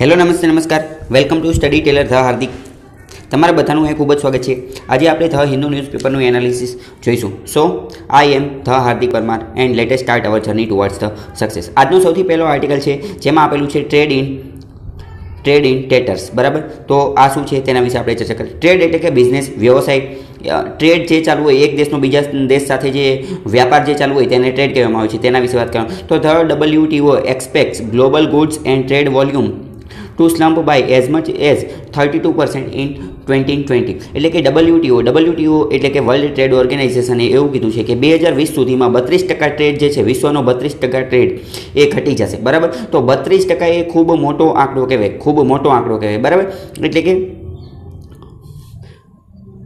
Hello, નમસ્તે, નમસ્કાર. Welcome to study tailor the Hardik. તમારા બધાનું અહીં ખૂબ જ સ્વાગત છે. આજે આપણે ધ હિન્દુ ન્યૂઝપેપરનું એનાલિસિસ જોઈશું. So I am the Hardik Parmar and latest start our journey towards the success આજનો સૌથી પહેલો આર્ટિકલ છે, જેમાં આપેલું છે trade in trade in tatters બરાબર? તો આ શું છે, તેના વિશે આપણે ચર્ચા કરીએ. ટ્રેડ એટલે કે બિઝનેસ વ્યવસાય. ટ્રેડ જે ચાલુ હોય, એક દેશનો બીજા દેશ સાથે જે વ્યાપાર જે ચાલુ હોય, તેને ટ્રેડ કહેવામાં આવે છે. તેના વિશે વાત કરવાનું. તો the WTO expects, global goods and trade volume. To slump by as much as thirty two percent in twenty twenty એટલે કે ડબલ્યુટીઓ ડબલ્યુટીઓ એટલે કે વર્લ્ડ ટ્રેડ ઓર્ગેનાઇઝેશને એવું કીધું છે કે બે હજાર વીસ સુધીમાં બત્રીસ ટકા ટ્રેડ જે છે, વિશ્વનો બત્રીસ ટકા ટ્રેડ એ ઘટી જશે. બરાબર? તો બત્રીસ ટકા એ ખૂબ મોટો આંકડો કહેવાય, ખૂબ મોટો આંકડો કહેવાય. બરાબર? એટલે કે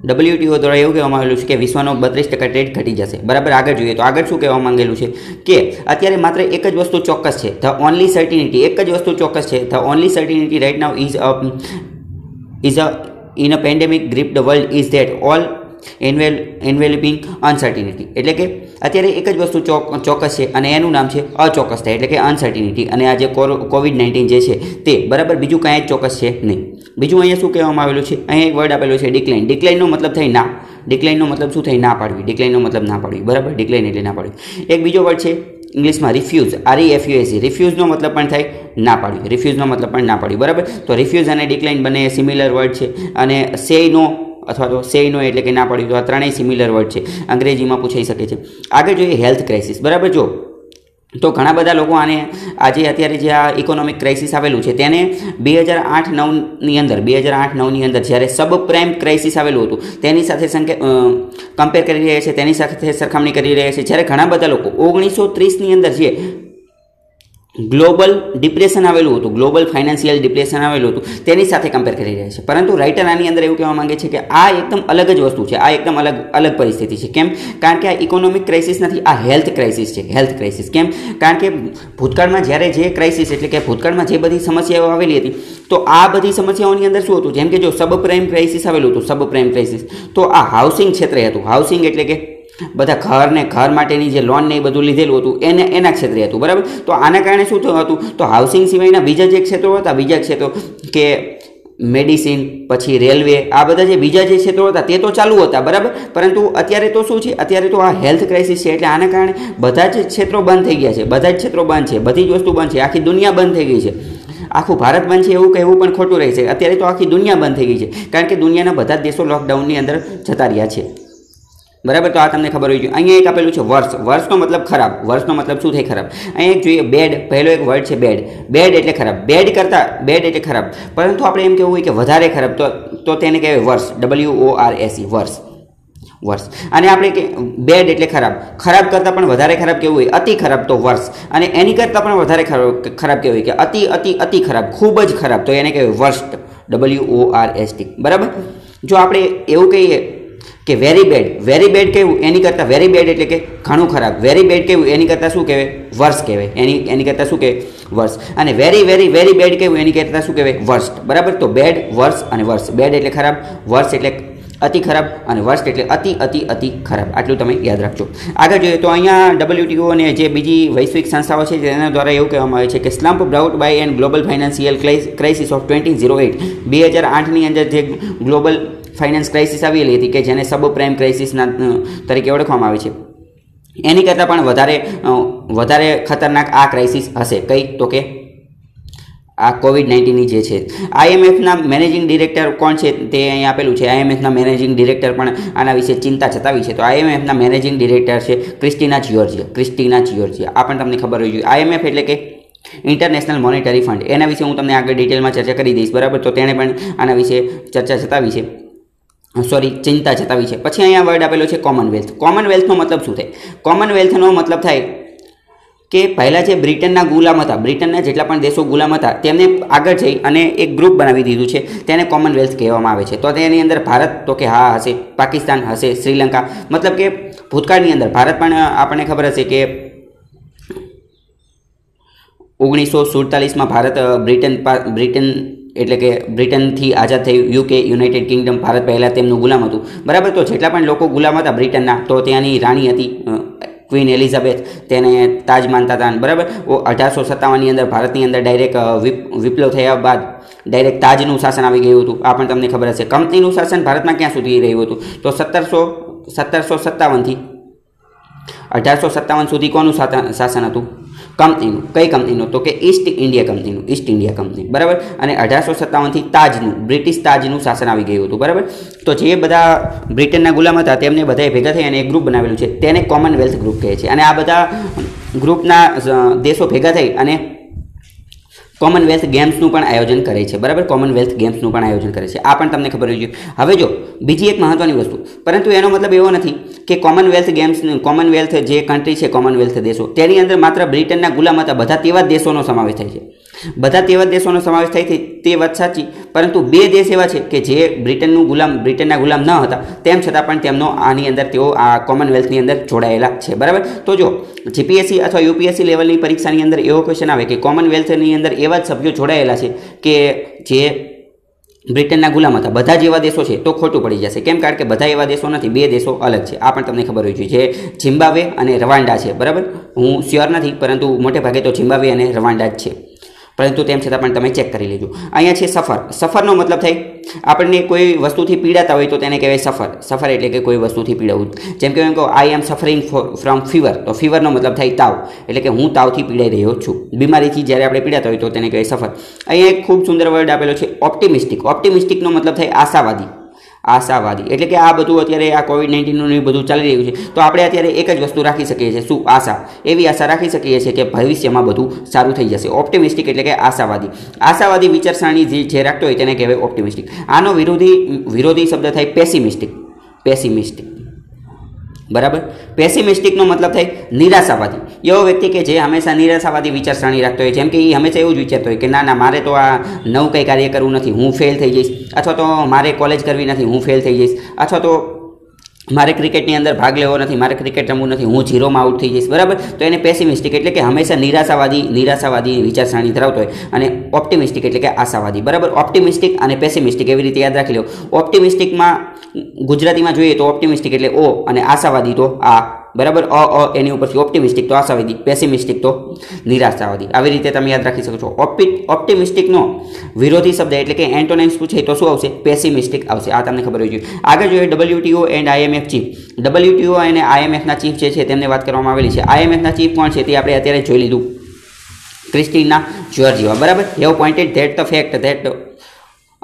ડબલ્યુટીઓ દ્વારા એવું કહેવામાં આવેલું છે કે વિશ્વનો બત્રીસ ટકા ટ્રેડ ઘટી જશે. બરાબર? આગળ જોઈએ તો આગળ શું કહેવા માંગેલું છે? કે અત્યારે માત્ર એક જ વસ્તુ ચોક્કસ છે. ધ ઓનલી સર્ટિનિટી એક જ વસ્તુ ચોક્કસ છે. The only certainty right now is a is a in a pandemic grip the world is that all envel enveloping uncertainty એટલે કે અત્યારે એક જ વસ્તુ ચોક, ચોક્કસ છે અને એનું નામ છે અચોક્કસતા એટલે કે અનસર્ટિનિટી અને આ જે કોવિડ નાઇન્ટીન જે છે તે બરાબર બીજું કાંઈ જ ચોક્કસ છે નહીં. બીજું અહીંયા શું કહેવામાં આવેલું છે? અહીંયા એક વર્ડ આપેલો છે ડિક્લાઇન ડિક્લાઇનનો મતલબ થાય ના. ડિક્લાઇનનો મતલબ શું થાય? ના પાડવી. ડિક્લાઇનનો મતલબ ના પાડવી. બરાબર? ડિક્લાઇન એટલે ના પાડવી. એક બીજો વર્ડ છે ઇંગ્લિશમાં refuse R F U S E રિફ્યુઝનો મતલબ પણ થાય ના પાડવી. રિફ્યુઝનો મતલબ પણ ના પાડવી. બરાબર? તો રિફ્યુઝ અને ડિક્લાઇન બંને સિમિલર વર્ડ છે. અને સેય નો અથવા તો સે નો એટલે કે ના પડ્યું તો આ ત્રણેય સિમિલર વર્ડ છે. અંગ્રેજીમાં પૂછાઈ શકે છે. આગળ જોઈએ હેલ્થ ક્રાઇસિસ બરાબર જો? તો ઘણા બધા લોકો આને આજે અત્યારે જે આ ઇકોનોમિક ક્રાઇસિસ આવેલું છે તેને બે હજાર આઠ નવની અંદર, બે હજાર આઠ નવની અંદર જ્યારે સબ પ્રાઇમ ક્રાઇસિસ આવેલું હતું, તેની સાથે કમ્પેર કરી રહ્યા છે, તેની સાથે સરખામણી કરી રહ્યા છે. જ્યારે ઘણા બધા લોકો ઓગણીસો ત્રીસની અંદર છે ગ્લોબલ ડિપ્રેશન આવેલું હતું, ગ્લોબલ ફાઇનાન્શિયલ ડિપ્રેશન આવેલું હતું, તેની સાથે કમ્પેર કરી રહ્યા છે. પરંતુ રાઇટર આની અંદર એવું કહેવા માંગે છે કે આ એકદમ અલગ જ વસ્તુ છે, આ એકદમ અલગ અલગ પરિસ્થિતિ છે. કેમ? કારણ કે આ ઇકોનોમિક ક્રાઇસિસ નથી, આ હેલ્થ ક્રાઇસિસ છે હેલ્થ ક્રાઇસિસ કેમ? કારણ કે ભૂતકાળમાં જ્યારે જે ક્રાઇસિસ એટલે કે ભૂતકાળમાં જે બધી સમસ્યાઓ આવેલી હતી, તો આ બધી સમસ્યાઓની અંદર શું હતું? જેમ કે જો સબ પ્રાઇમ ક્રાઇસિસ આવેલું હતું સબ પ્રાઇમ ક્રાઇસિસ તો આ હાઉસિંગ ક્ષેત્રે હતું. હાઉસિંગ એટલે કે બધા ઘર ને ઘર માટેની જે લોન ને એ બધું લીધેલું હતું, એને, એના ક્ષેત્રે હતું, બરાબર? તો આના કારણે શું થયું હતું? તો હાઉસિંગ સિવાયના બીજા જે ક્ષેત્રો હતા, બીજા ક્ષેત્રો કે મેડિસિન પછી રેલવે આ બધા જે બીજા જે ક્ષેત્રો હતા, તે તો ચાલુ હતા, બરાબર? પરંતુ અત્યારે તો શું છે? અત્યારે તો આ હેલ્થ ક્રાઇસિસ છે, એટલે આના કારણે બધા જ ક્ષેત્રો બંધ થઈ ગયા છે, બધા જ ક્ષેત્રો બંધ છે, બધી જ વસ્તુ બંધ છે, આખી દુનિયા બંધ થઈ ગઈ છે. આખું ભારત બંધ છે એવું કહેવું પણ ખોટું રહે છે, અત્યારે તો આખી દુનિયા બંધ થઈ ગઈ છે, કારણ કે દુનિયાના બધા જ દેશો લોકડાઉનની અંદર જતા રહ્યા છે. બરાબર? તો આ તમને ખબર હોય જોઈએ અહીંયા એક આપેલું છે વર્ષ. વર્ષનો મતલબ ખરાબ. વર્ષનો મતલબ શું થાય ખરાબ? અહીંયા એક જોઈએ બેડ પહેલો એક વર્ડ છે બેડ બેડ એટલે ખરાબ. બેડ કરતાં બેડ એટલે ખરાબ. પરંતુ આપણે એમ કહેવું હોય કે વધારે ખરાબ, તો તો તેને કહેવાય વર્ષ. ડબલ્યુ ઓ આર એસી વર્ષ. વર્ષ. અને આપણે કે બેડ એટલે ખરાબ. ખરાબ કરતાં પણ વધારે ખરાબ કેવું હોય? અતિ ખરાબ, તો વર્ષ. અને એની કરતાં પણ વધારે ખરાબ ખરાબ કેવું હોય કે અતિ અતિ અતિ ખરાબ. ખૂબ જ ખરાબ. તો એને કહેવાય વર્ષ. W O R S T બરાબર? જો આપણે એવું કહીએ કે વેરી બેડ વેરી બેડ કેવું? એની કરતાં વેરી બેડ એટલે કે ઘણું ખરાબ. વેરી બેડ કેવું? એની કરતાં શું કહેવાય? વર્ષ કહેવાય. એની એની કરતાં શું કહેવાય? વર્ષ અને વેરી વેરી વેરી બેડ કેવું? એની કરતાં શું કહેવાય? વર્સ્ટ બરાબર? તો બેડ વર્ષ અને વર્ષ બેડ એટલે ખરાબ વર્ષ એટલે અતિ ખરાબ અને વર્સ્ટ એટલે અતિ અતિ અતિ ખરાબ. આટલું તમે યાદ રાખજો. આગળ જોઈએ તો અહીંયા ડબલ્યુટીઓ અને જે બીજી વૈશ્વિક સંસ્થાઓ છે તેના દ્વારા એવું કહેવામાં આવે છે કે slump brought by and global financial crisis of twenty zero eight બે હજાર આઠની અંદર જે ગ્લોબલ ફાઇનાન્સ ક્રાઇસિસ આવેલી હતી કે જેને સબ પ્રાઇમ ક્રાઇસિસના તરીકે ઓળખવામાં આવે છે. એની કરતાં પણ વધારે વધારે ખતરનાક આ ક્રાઇસિસ હશે. કઈ? તો કે આ કોવિડ નાઇન્ટીનની જે છે. આઈએમએફના મેનેજિંગ ડિરેક્ટર કોણ છે તે અહીં આપેલું છે. આઈએમએફના મેનેજિંગ ડિરેક્ટર પણ આના વિશે ચિંતા જતાવી છે. તો આઈએમએફના મેનેજિંગ ડિરેક્ટર છે ક્રિસ્ટીના જિયોર્જિયા. Kristalina Georgieva. આ પણ તમને ખબર હોવી જોઈએ. આઈએમએફ એટલે કે ઇન્ટરનેશનલ મોનેટરી ફંડ એના વિશે હું તમને આગળ ડિટેલમાં ચર્ચા કરી દઈશ. બરાબર? તો તેણે પણ આના વિશે ચર્ચા જતાવી છે. સોરી ચિંતા જતાવી છે. પછી અહીંયા વર્ડ આપેલો છે કોમનવેલ્થ કોમનવેલ્થનો મતલબ શું થાય? કોમનવેલ્થનો મતલબ થાય કે પહેલાં જે બ્રિટનના ગુલામ હતા, બ્રિટનના જેટલા પણ દેશો ગુલામ હતા, તેમને આગળ જઈ અને એક ગ્રુપ બનાવી દીધું છે. તેને કોમનવેલ્થ કહેવામાં આવે છે. તો તેની અંદર ભારત, તો કે હા, હશે. પાકિસ્તાન હશે, શ્રીલંકા. મતલબ કે ભૂતકાળની અંદર ભારત પણ, આપણને ખબર હશે કે ઓગણીસો સુડતાલીસમાં ભારત બ્રિટન બ્રિટન એટલે કે બ્રિટનથી આઝાદ થયું યુકે, યુનાઇટેડ કિંગડમ, ભારત પહેલાં તેમનું ગુલામ હતું. બરાબર? તો જેટલા પણ લોકો ગુલામ હતા બ્રિટનના, તો ત્યાંની રાણી હતી ક્વીન એલિઝાબેથ. તેને તાજ માનતા હતા. બરાબર? ઓ, અઢારસો સત્તાવનની અંદર ભારતની અંદર ડાયરેક્ટ વિપ્લવ થયા બાદ ડાયરેક્ટ તાજનું શાસન આવી ગયું હતું. આ પણ તમને ખબર હશે. કંપનીનું શાસન ભારતમાં ક્યાં સુધી રહ્યું હતું? તો સત્તરસો સત્તરસો સત્તાવનથી અઢારસો સત્તાવન સુધી કોનું શાસન શાસન હતું? કંપનીનું. કઈ કંપનીનું? તો કે ઈસ્ટ ઇન્ડિયા કંપનીનું. East India company. બરાબર? અને અઢારસો સત્તાવનથી તાજનું, બ્રિટિશ તાજનું શાસન આવી ગયું હતું. બરાબર? તો જે બધા બ્રિટનના ગુલામ હતા, તેમને બધાએ ભેગા થઈ અને એક ગ્રુપ બનાવેલું છે. તેને કોમનવેલ્થ ગ્રુપ કહે છે. અને આ બધા ગ્રુપના દેશો ભેગા થઈ અને કોમનવેલ્થ ગેમ્સનું પણ આયોજન કરે છે. બરાબર? કોમનવેલ્થ ગેમ્સનું પણ આયોજન કરે છે. આ પણ તમને ખબર હોવી જોઈએ હવે જો, બીજી એક મહત્ત્વની વસ્તુ. પરંતુ એનો મતલબ એવો નથી કે કોમનવેલ્થ ગેમ્સ કોમનવેલ્થ જે કન્ટ્રી છે કોમનવેલ્થ દેશો, તેની અંદર માત્ર બ્રિટનના ગુલામ હતા. બધા તેવા દેશોનો સમાવેશ થાય છે. બધા તેવા દેશોનો સમાવેશ થાય છે, તે વાત સાચી. પરંતુ બે દેશ એવા છે કે જે બ્રિટનનું ગુલામ, બ્રિટનના ગુલામ ન હતા, તેમ છતાં પણ તેમનો આની અંદર તેઓ આ કોમનવેલ્થની અંદર જોડાયેલા છે. બરાબર? તો જો જીપીએસસી અથવા યુપીએસસી લેવલની પરીક્ષાની અંદર એવો ક્વેશ્ચન આવે કે કોમનવેલ્થની અંદર એવા જ સભ્યો જોડાયેલા છે કે જે બ્રિટનના ગુલામ હતા. બધા જ એવા દેશો છે, તો ખોટું પડી જશે. કેમ? કારણ કે બધા એવા દેશો નથી, બે દેશો અલગ છે. આ પણ તમને ખબર હોવી જોઈએ. જે ઝિમ્બાવે અને રવાંડા છે. બરાબર? હું શ્યોર નથી, પરંતુ મોટે ભાગે તો જિમ્બાવે અને રવાન્ડા જ છે. પરંતુ તેમ છતાં પણ તમે ચેક કરી લેજો. અહીંયા છે સફર. સફરનો મતલબ થાય, આપણને કોઈ વસ્તુથી પીડાતા હોય તો તેને કહેવાય સફર. સફર એટલે કે કોઈ વસ્તુથી પીડાવું. જેમ કે એમ કહો I am suffering from fever તો ફીવરનો મતલબ થાય તાવ. એટલે કે હું તાવથી પીડાઈ રહ્યો છું. બીમારીથી જ્યારે આપણે પીડાતા હોય તો તેને કહેવાય સફર. અહીંયા એક ખૂબ સુંદર વર્ડ આપેલો છે ઓપ્ટિમિસ્ટિક ઓપ્ટિમિસ્ટિકનો મતલબ થાય આશાવાદી. આશાવાદી. એટલે કે આ બધું અત્યારે આ કોવિડ નાઇન્ટીનનું બધું ચાલી રહ્યું છે. તો આપણે અત્યારે એક જ વસ્તુ રાખી શકીએ છીએ. શું? આશા. એવી આશા રાખી શકીએ છીએ કે ભવિષ્યમાં બધું સારું થઈ જશે. ઓપ્ટિમિસ્ટિક એટલે કે આશાવાદી. આશાવાદી વિચારસરણી જે જે રાખતો હોય તેને કહેવાય ઓપ્ટિમિસ્ટિક આનો વિરોધી વિરોધી શબ્દ થાય પેસિમિસ્ટિક પેસિમિસ્ટિક બરાબર? પેસિમિસ્ટિકનો મતલબ થાય નિરાશાવાદી. એવો વ્યક્તિ કે જે હંમેશા નિરાશાવાદી વિચારસરણી રાખતો હોય જેમ કે એ હંમેશા એવું જ વિચારતો હોય કે ના ના, મારે તો આ નવું કંઈ કાર્ય કરવું નથી. હું ફેલ થઈ જઈશ. અથવા તો મારે કોલેજ કરવી નથી. હું ફેલ થઈ જઈશ. અથવા તો મારે ક્રિકેટની અંદર ભાગ લેવો નથી, મારે ક્રિકેટ રમવું નથી, હું ઝીરોમાં આઉટ થઈ જઈશ, બરાબર? તો એને પેસિમિસ્ટિક એટલે કે હંમેશા નિરાશાવાદી નિરાશાવાદી વિચારસરણી ધરાવતો હોય અને ઓપ્ટિમિસ્ટિક એટલે કે આશાવાદી, બરાબર? ઓપ્ટિમિસ્ટિક અને પેસિમિસ્ટિક એવી રીતે યાદ રાખી લો. ઓપ્ટિમિસ્ટિકમાં ગુજરાતીમાં જોઈએ તો ઓપ્ટિમિસ્ટિક એટલે ઓ અને આશાવાદી તો આ. બરાબર? અ અ, એની ઉપરથી ઓપ્ટિમિસ્ટિક તો આશાવાદી પેસિમિસ્ટિક તો નિરાશાવાદી આવી રીતે તમે યાદ રાખી શકો છો. ઓપ્ટિ ઓપ્ટિમિસ્ટિકનો વિરોધી શબ્દ એટલે કે એન્ટોનાઇમ્સ પૂછે તો શું આવશે? પેસિમિસ્ટિક આવશે. આ તમને ખબર હોવી જોઈએ. આગળ જોઈએ WTO and IMF chief WTO અને આઈએમએફના ચીફ જે છે તેમને વાત કરવામાં આવેલી છે. આઈએમએફના ચીફ કોણ છે તે આપણે અત્યારે જોઈ લીધું. Kristina Georgieva. બરાબર? Have pointed that the fact that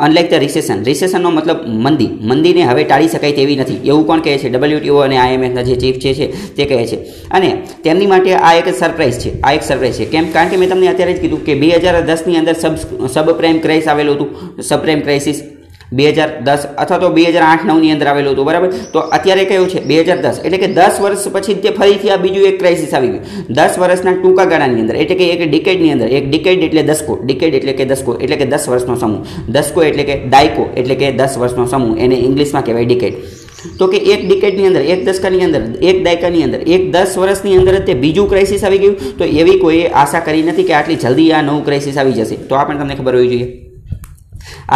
unlike the recession રિસેશનનો મતલબ મંદી. મંદીને હવે ટાળી શકાય તેવી નથી. એવું કોણ કહે છે? ડબલ્યુટીઓ અને આઈએમએફના જે ચીફ છે તે કહે છે. અને તેમની માટે આ એક સરપ્રાઇઝ છે. આ એક સરપ્રાઇઝ છે. કેમ? કારણ કે મેં તમને અત્યારે જ કીધું કે બે હજાર દસની અંદર સબ સબ પ્રાઇમ ક્રાઇસ આવેલું હતું. સબ પ્રાઇમ ક્રાઇસિસ બે હજાર દસ અથવા તો બે હજાર આઠ, નવની અંદર આવેલું હતું, બરાબર? તો અત્યારે કયું છે? બે હજાર દસ. એટલે કે દસ વર્ષ પછી તે ફરીથી આ બીજું એક ક્રાઇસિસ આવી ગયું. દસ વર્ષના ટૂંકા ગાળાની અંદર, એટલે કે એક ડિકેડની અંદર, એક ડિકેડ એટલે દસકો ડિકેડ એટલે કે દસકો, એટલે કે દસ વર્ષનો સમૂહ. દસકો એટલે કે દાયકો, એટલે કે દસ વર્ષનો સમૂહ, એને ઇંગ્લિશમાં કહેવાય ડિકેડ તો કે એક ડિકેડની અંદર, એક દશકાની અંદર, એક દાયકાની અંદર, એક દસ વર્ષની અંદર તે બીજું ક્રાઇસિસ આવી ગયું? તો એવી કોઈએ આશા કરી નથી કે આટલી જલ્દી આ નવું ક્રાઇસિસ આવી જશે. તો આ પણ તમને ખબર હોવી જોઈએ.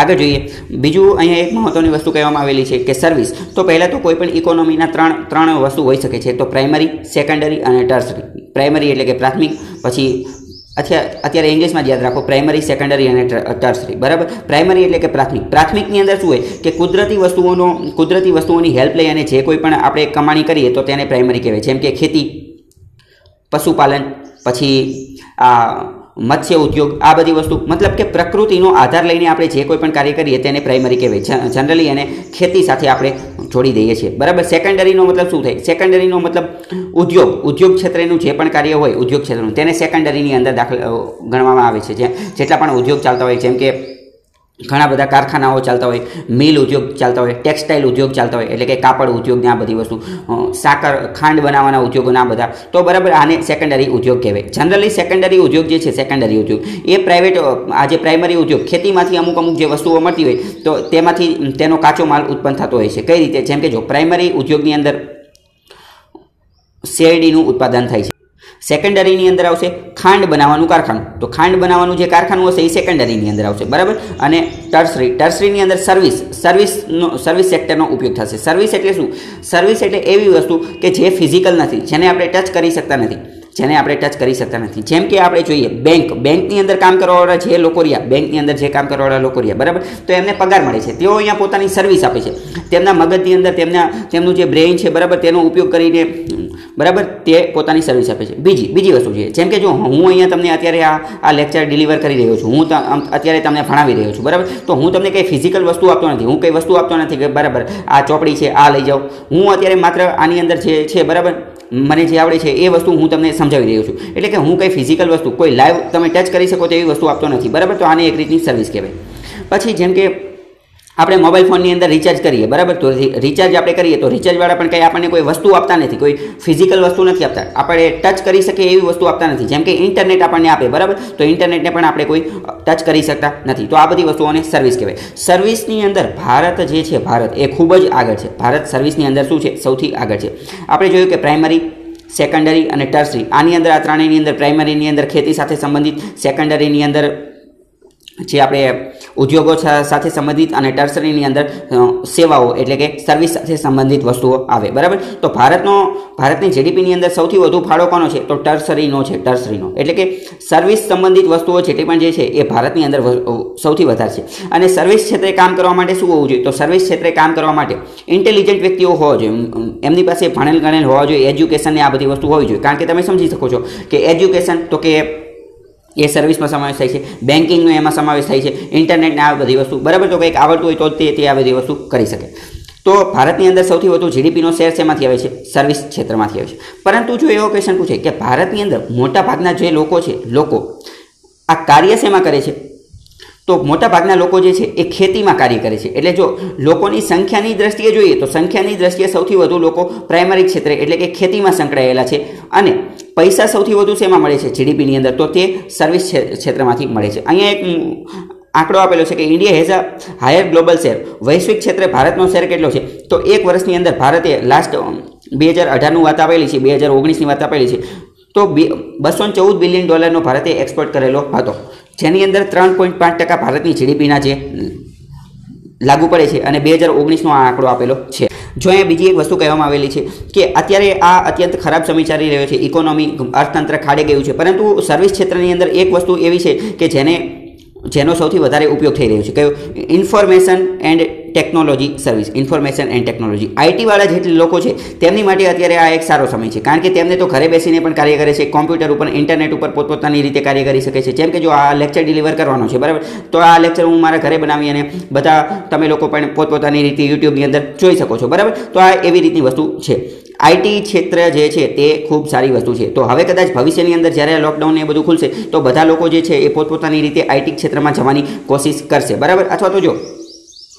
આગળ જોઈએ. બીજું અહીંયા એક મહત્વની વસ્તુ કહેવામાં આવેલી છે કે સર્વિસ તો પહેલાં તો કોઈ પણ ઇકોનોમીના ત્રણ ત્રણ વસ્તુ હોઈ શકે છે. તો પ્રાઇમરી સેકન્ડરી અને ટર્સરી પ્રાઇમરી એટલે કે પ્રાથમિક, પછી અત્યારે અત્યારે ઇંગ્લિશમાં જ યાદ રાખો. પ્રાઇમરી સેકન્ડરી અને ટર્સરી બરાબર? પ્રાઇમરી એટલે કે પ્રાથમિક. પ્રાથમિકની અંદર શું હોય કે કુદરતી વસ્તુઓનો, કુદરતી વસ્તુઓની હેલ્પ લઈ અને જે કોઈ પણ આપણે કમાણી કરીએ તો તેને પ્રાઇમરી કહેવાય. જેમ કે ખેતી, પશુપાલન, પછી આ મત્સ્ય ઉદ્યોગ, આ બધી વસ્તુ, મતલબ કે પ્રકૃતિનો આધાર લઈને આપણે જે કોઈ પણ કાર્ય કરીએ તેને પ્રાઇમરી કહેવાય. જનરલી એને ખેતી સાથે આપણે જોડી દઈએ છીએ. બરાબર? સેકન્ડરીનો મતલબ શું થાય? સેકન્ડરીનો મતલબ ઉદ્યોગ. ઉદ્યોગ ક્ષેત્રનું જે પણ કાર્ય હોય, ઉદ્યોગ ક્ષેત્રનું, તેને સેકન્ડરીની અંદર દાખલ ગણવામાં આવે છે. જે, જેટલા પણ ઉદ્યોગ ચાલતા હોય, જેમ કે ઘણા બધા કારખાનાઓ ચાલતા હોય, મિલ ઉદ્યોગ ચાલતા હોય, ટેક્સટાઇલ ઉદ્યોગ ચાલતા હોય, એટલે કે કાપડ ઉદ્યોગને આ બધી વસ્તુ સાકર, ખાંડ બનાવવાના ઉદ્યોગોના બધા, તો બરાબર આને સેકન્ડરી ઉદ્યોગ કહેવાય. જનરલી સેકન્ડરી ઉદ્યોગ જે છે સેકન્ડરી ઉદ્યોગ, એ પ્રાઇવેટ આ જે પ્રાઇમરી ઉદ્યોગ, ખેતીમાંથી અમુક અમુક જે વસ્તુઓ મળતી હોય, તો તેમાંથી તેનો કાચો માલ ઉત્પન્ન થતો હોય છે. કઈ રીતે? જેમ કે જો પ્રાઇમરી ઉદ્યોગની અંદર શેરડીનું ઉત્પાદન થાય છે. સેકન્ડરીની અંદર આવશે ખાંડ બનાવવાનું કારખાનું. તો ખાંડ બનાવવાનું જે કારખાનું હશે એ સેકન્ડરીની અંદર આવશે. બરાબર? અને ટર્સરી ટર્સરીની અંદર સર્વિસ સર્વિસનો સર્વિસ સેક્ટરનો ઉપયોગ થશે. સર્વિસ એટલે શું? સર્વિસ એટલે એવી વસ્તુ કે જે ફિઝિકલ નથી, જેને આપણે ટચ કરી શકતા નથી. જેને આપણે ટચ કરી શકતા નથી. જેમ કે આપણે જોઈએ બેંક બેંકની અંદર કામ કરવાવાળા જે લોકો રહ્યા. બેંકની અંદર જે કામ કરવાવાળા લોકો રહ્યા. બરાબર? તો એમને પગાર મળે છે. તેઓ અહીંયા પોતાની સર્વિસ આપે છે. તેમના મગજની અંદર તેમના, તેમનું જે બ્રેઇન છે, બરાબર? તેનો ઉપયોગ કરીને, બરાબર? તે પોતાની સર્વિસ આપે છે. બીજી બીજી વસ્તુ છે. જેમ કે જો, હું અહીંયા તમને અત્યારે આ આ લેક્ચર ડિલિવર કરી રહ્યો છું. હું અત્યારે તમને ભણાવી રહ્યો છું. બરાબર? તો હું તમને કંઈ ફિઝિકલ વસ્તુ આપતો નથી. હું કંઈ વસ્તુ આપતો નથી. કે બરાબર? આ ચોપડી છે, આ લઈ જાઓ. હું અત્યારે માત્ર આની અંદર જે છે, બરાબર? મને જે આવડે છે એ વસ્તુ હું તમને સમજાવી રહ્યો છું. એટલે કે હું કંઈ ફિઝિકલ વસ્તુ, કોઈ લાઈવ તમે ટચ કરી શકો તેવી વસ્તુ આપતો નથી. બરાબર? તો આને એક રીતની સર્વિસ કહેવાય. પછી જેમ કે આપણે મોબાઈલ ફોનની અંદર રિચાર્જ કરીએ, બરાબર? તો રિચાર્જ આપણે કરીએ, તો રિચાર્જવાળા પણ કંઈ આપણને કોઈ વસ્તુ આપતા નથી, કોઈ ફિઝિકલ વસ્તુ નથી આપતા. આપણે ટચ કરી શકીએ એવી વસ્તુ આપતા નથી, જેમ કે ઇન્ટરનેટ આપણને આપે, બરાબર? તો ઇન્ટરનેટને પણ આપણે કોઈ ટચ કરી શકતા નથી. તો આ બધી વસ્તુઓને સર્વિસ કહેવાય. સર્વિસની અંદર ભારત જે છે, ભારત, એ ખૂબ જ આગળ છે. ભારત સર્વિસની અંદર શું છે? સૌથી આગળ છે. આપણે જોયું કે પ્રાઇમરી સેકન્ડરી અને ટર્સરી આની અંદર આ ત્રણેયની અંદર પ્રાઇમરીની અંદર ખેતી સાથે સંબંધિત સેકન્ડરીની અંદર જે આપણે ઉદ્યોગો સાથે સંબંધિત અને ટર્સરીની અંદર સેવાઓ એટલે કે સર્વિસ સાથે સંબંધિત વસ્તુઓ આવે. બરાબર? તો ભારતનો, ભારતની જીડીપીની અંદર સૌથી વધુ ફાળો કોનો છે? તો ટર્સરીનો છે ટર્સરીનો એટલે કે સર્વિસ સંબંધિત વસ્તુઓ જેટલી પણ જે છે, એ ભારતની અંદર સૌથી વધારે છે. અને સર્વિસ ક્ષેત્રે કામ કરવા માટે શું હોવું જોઈએ? તો સર્વિસ ક્ષેત્રે કામ કરવા માટે ઇન્ટેલિજન્ટ વ્યક્તિઓ હોવા જોઈએ. એમની પાસે ભણેલ ગણેલ હોવા જોઈએ. એજ્યુકેશનની આ બધી વસ્તુ હોવી જોઈએ. કારણ કે તમે સમજી શકો છો કે એજ્યુકેશન તો કે એ સર્વિસમાં સમાવેશ થાય છે. બેન્કિંગનો એમાં સમાવેશ થાય છે. ઇન્ટરનેટને આ બધી વસ્તુ, બરાબર? તો કંઈક આવડતું હોય તો તે તે આ બધી વસ્તુ કરી શકે. તો ભારતની અંદર સૌથી વધુ જીડીપીનો શેર શેમાંથી આવે છે? સર્વિસ ક્ષેત્રમાંથી આવે છે. પરંતુ જો એવો ક્વેશ્ચન પૂછે કે ભારતની અંદર મોટા ભાગના જે લોકો છે, લોકો આ કાર્ય શેમાં કરે છે? તો મોટાભાગના લોકો જે છે એ ખેતીમાં કાર્ય કરે છે. એટલે જો લોકોની સંખ્યાની દ્રષ્ટિએ જોઈએ તો સંખ્યાની દ્રષ્ટિએ સૌથી વધુ લોકો પ્રાઇમરી ક્ષેત્રે એટલે કે ખેતીમાં સંકળાયેલા છે અને પૈસા સૌથી વધુ શેમાં મળે છે? જીડીપીની અંદર તો તે સર્વિસ ક્ષેત્રમાંથી મળે છે. અહીંયા એક આંકડો આપેલો છે કે India has a higher global share. વૈશ્વિક ક્ષેત્રે ભારતનો શેર કેટલો છે? તો એક વર્ષની અંદર ભારતે લાસ્ટ બે હજાર અઢારનું વાત આપેલી છે, બે હજાર ઓગણીસની વાત આપેલી છે. તો બે, બસો ચૌદ બિલિયન ડોલરનો ભારતે એક્સપોર્ટ કરેલો હતો. જેની અંદર ત્રણ પોઈન્ટ પાંચ ટકા ભારતની જીડીપીના જે લાગુ પડે છે અને બે હજાર ઓગણીસનો આ આંકડો આપેલો છે. જો અહીંયા બીજી એક વસ્તુ કહેવામાં આવેલી છે કે અત્યારે આ અત્યંત ખરાબ સમય ચાલી રહ્યો છે. ઇકોનોમી અર્થતંત્ર ખાડે ગયું છે. પરંતુ સર્વિસ ક્ષેત્રની અંદર એક વસ્તુ એવી છે કે જેને, જેનો સૌથી વધારે ઉપયોગ થઈ રહ્યો છે. કયો? Information and technology service, information and technology. આઈટીવાળા જેટલા લોકો છે, તેમની માટે અત્યારે આ એક સારો સમય છે. કારણ કે તેમને તો ઘરે બેસીને પણ કાર્ય કરે છે, કોમ્પ્યુટર ઉપર, ઇન્ટરનેટ ઉપર પોતપોતાની રીતે કાર્ય કરી શકે છે. જેમ કે જો આ લેક્ચર ડિલિવર કરવાનો છે, બરાબર? તો આ લેક્ચર હું મારા ઘરે બનાવી અને બધા, તમે લોકો પણ પોતપોતાની રીતે યુટ્યુબની અંદર જોઈ શકો છો, બરાબર? તો આ એવી રીતની વસ્તુ છે. આઈટી ક્ષેત્ર જે છે, તે ખૂબ સારી વસ્તુ છે. તો હવે કદાચ ભવિષ્યની અંદર જ્યારે લોકડાઉન એ બધું ખુલશે, તો બધા લોકો જે છે, એ પોતપોતાની રીતે આઈટી ક્ષેત્રમાં જવાની કોશિશ કરશે, બરાબર? અથવા તો જો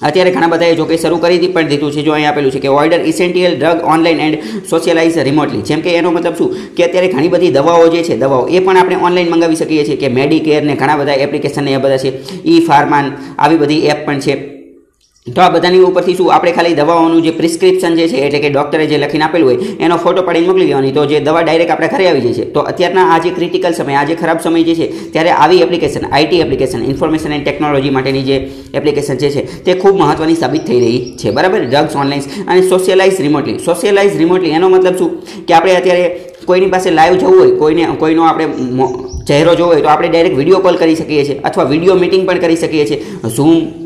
અત્યારે ઘણા બધાએ જો શરૂ કરી પણ દીધું છે, જો અહીં આપેલું છે કે order essential drug online and socialize remotely જેમ કે એનો મતલબ શું? કે અત્યારે ઘણી બધી દવાઓ જે છે, દવાઓ એ પણ આપણે ઓનલાઈન મંગાવી શકીએ છીએ કે મેડિકેર ને ઘણા બધા એપ્લિકેશન એ બધા છે ઈ ફાર્માન આવી બધી એપ પણ છે. તો આ બધાની ઉપરથી શું? આપણે ખાલી દવાઓનું જે પ્રિસ્ક્રિપ્શન જે છે, એટલે કે ડૉક્ટરે જે લખીને આપેલું હોય, એનો ફોટો પાડીને મોકલી દેવાની. તો જે દવા ડાયરેક્ટ આપણે ઘરે આવી જાય છે. તો અત્યારના આ જે ક્રિટિકલ સમય, આ જે ખરાબ સમય જે છે, ત્યારે આવી application IT application information and technology માટેની જે એપ્લિકેશન જે છે, તે ખૂબ મહત્ત્વની સાબિત થઈ રહી છે. બરાબર? ડ્રગ્સ ઓનલાઈન અને સોશિયલાઇઝ રિમોટલી સોશિયલાઇઝ રિમોટલી એનો મતલબ શું? કે આપણે અત્યારે કોઈની પાસે લાઈવ જવું હોય, કોઈને, કોઈનો આપણે ચહેરો જોવો હોય, તો આપણે ડાયરેક્ટ વીડિયો કોલ કરી શકીએ છીએ, અથવા વીડિયો મિટિંગ પણ કરી શકીએ છીએ. ઝૂમ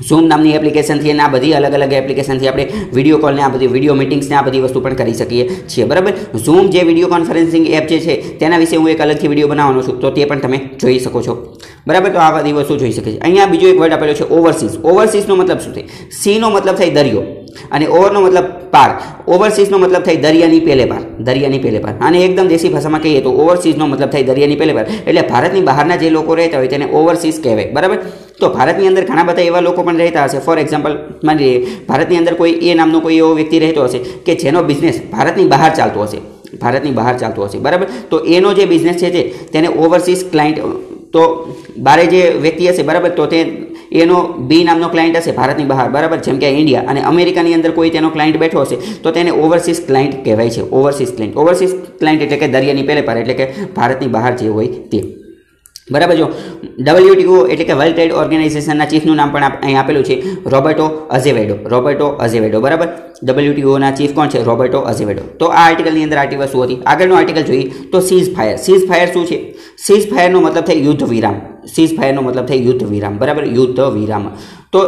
ઝૂમ નામની એપ્લિકેશનથી અને આ બધી અલગ અલગ એપ્લિકેશનથી આપણે વીડિયો કોલને આ બધી વીડિયો મિટિંગ્સને આ બધી વસ્તુ પણ કરી શકીએ છીએ. બરાબર? ઝૂમ જે વીડિયો કોન્ફરન્સિંગ એપ જે છે, તેના વિશે હું એક અલગથી વીડિયો બનાવવાનો છું, તો તે પણ તમે જોઈ શકો છો. બરાબર? તો આ બધી વસ્તુ જોઈ શકે છે. અહીંયા બીજો એક વર્ડ આપેલો છે ઓવરસીઝ ઓવરસીઝનો મતલબ શું થાય? સીનો મતલબ થાય દરિયો. અને ઓવરનો મતલબ પાર. ઓવરસીઝનો મતલબ થાય દરિયાની પેલે પાર દરિયાની પેલે પાર અને એકદમ દેશી ભાષામાં કહીએ તો ઓવરસીઝનો મતલબ થાય દરિયાની પેલે પાર એટલે ભારતની બહારના જે લોકો રહેતા હોય તેને ઓવરસીઝ કહેવાય. બરાબર? તો ભારતની અંદર ઘણા બધા એવા લોકો પણ રહેતા હશે. ફોર એક્ઝામ્પલ માની લઈએ, ભારતની અંદર કોઈ એ નામનો કોઈ એવો વ્યક્તિ રહેતો હશે કે જેનો બિઝનેસ ભારતની બહાર ચાલતો હશે. ભારતની બહાર ચાલતો હશે. બરાબર? તો એનો જે બિઝનેસ છે તેને ઓવરસીઝ ક્લાયન્ટ તો બારે જે વ્યક્તિ હશે, બરાબર? તો તે એનો બી નામનો ક્લાયન્ટ હશે, ભારતની બહાર, બરાબર? જેમ કે ઇન્ડિયા અને અમેરિકાની અંદર કોઈ તેનો ક્લાયન્ટ બેઠો હશે, તો તેને ઓવરસીઝ ક્લાયન્ટ કહેવાય છે ઓવરસીઝ ક્લાયન્ટ ઓવરસીઝ ક્લાયન્ટ એટલે કે દરિયાની પેલે પાર, એટલે કે ભારતની બહાર જે હોય તે. બરાબર જો ડબલ્યુટીઓ એટલે કે વર્લ્ડ ટ્રેડ ઓર્ગેનાઇઝેશનના ચીફનું નામ પણ અહીં આપેલું છે, રોબર્ટો અઝેવેડો રોબર્ટો અઝેવેડો, બરાબર? ડબલ્યુટીઓના ચીફ કોણ છે? Roberto Azevedo. તો આ આર્ટિકલની અંદર આટલી વસ્તુ હતી. આગળનો આર્ટિકલ જોઈએ, તો સીઝ ફાયર સીઝ ફાયર શું છે? સીઝ ફાયરનો મતલબ થાય યુદ્ધ વિરામ સીઝ ફાયરનો મતલબ થાય યુદ્ધ વિરામ બરાબર? યુદ્ધ વિરામ તો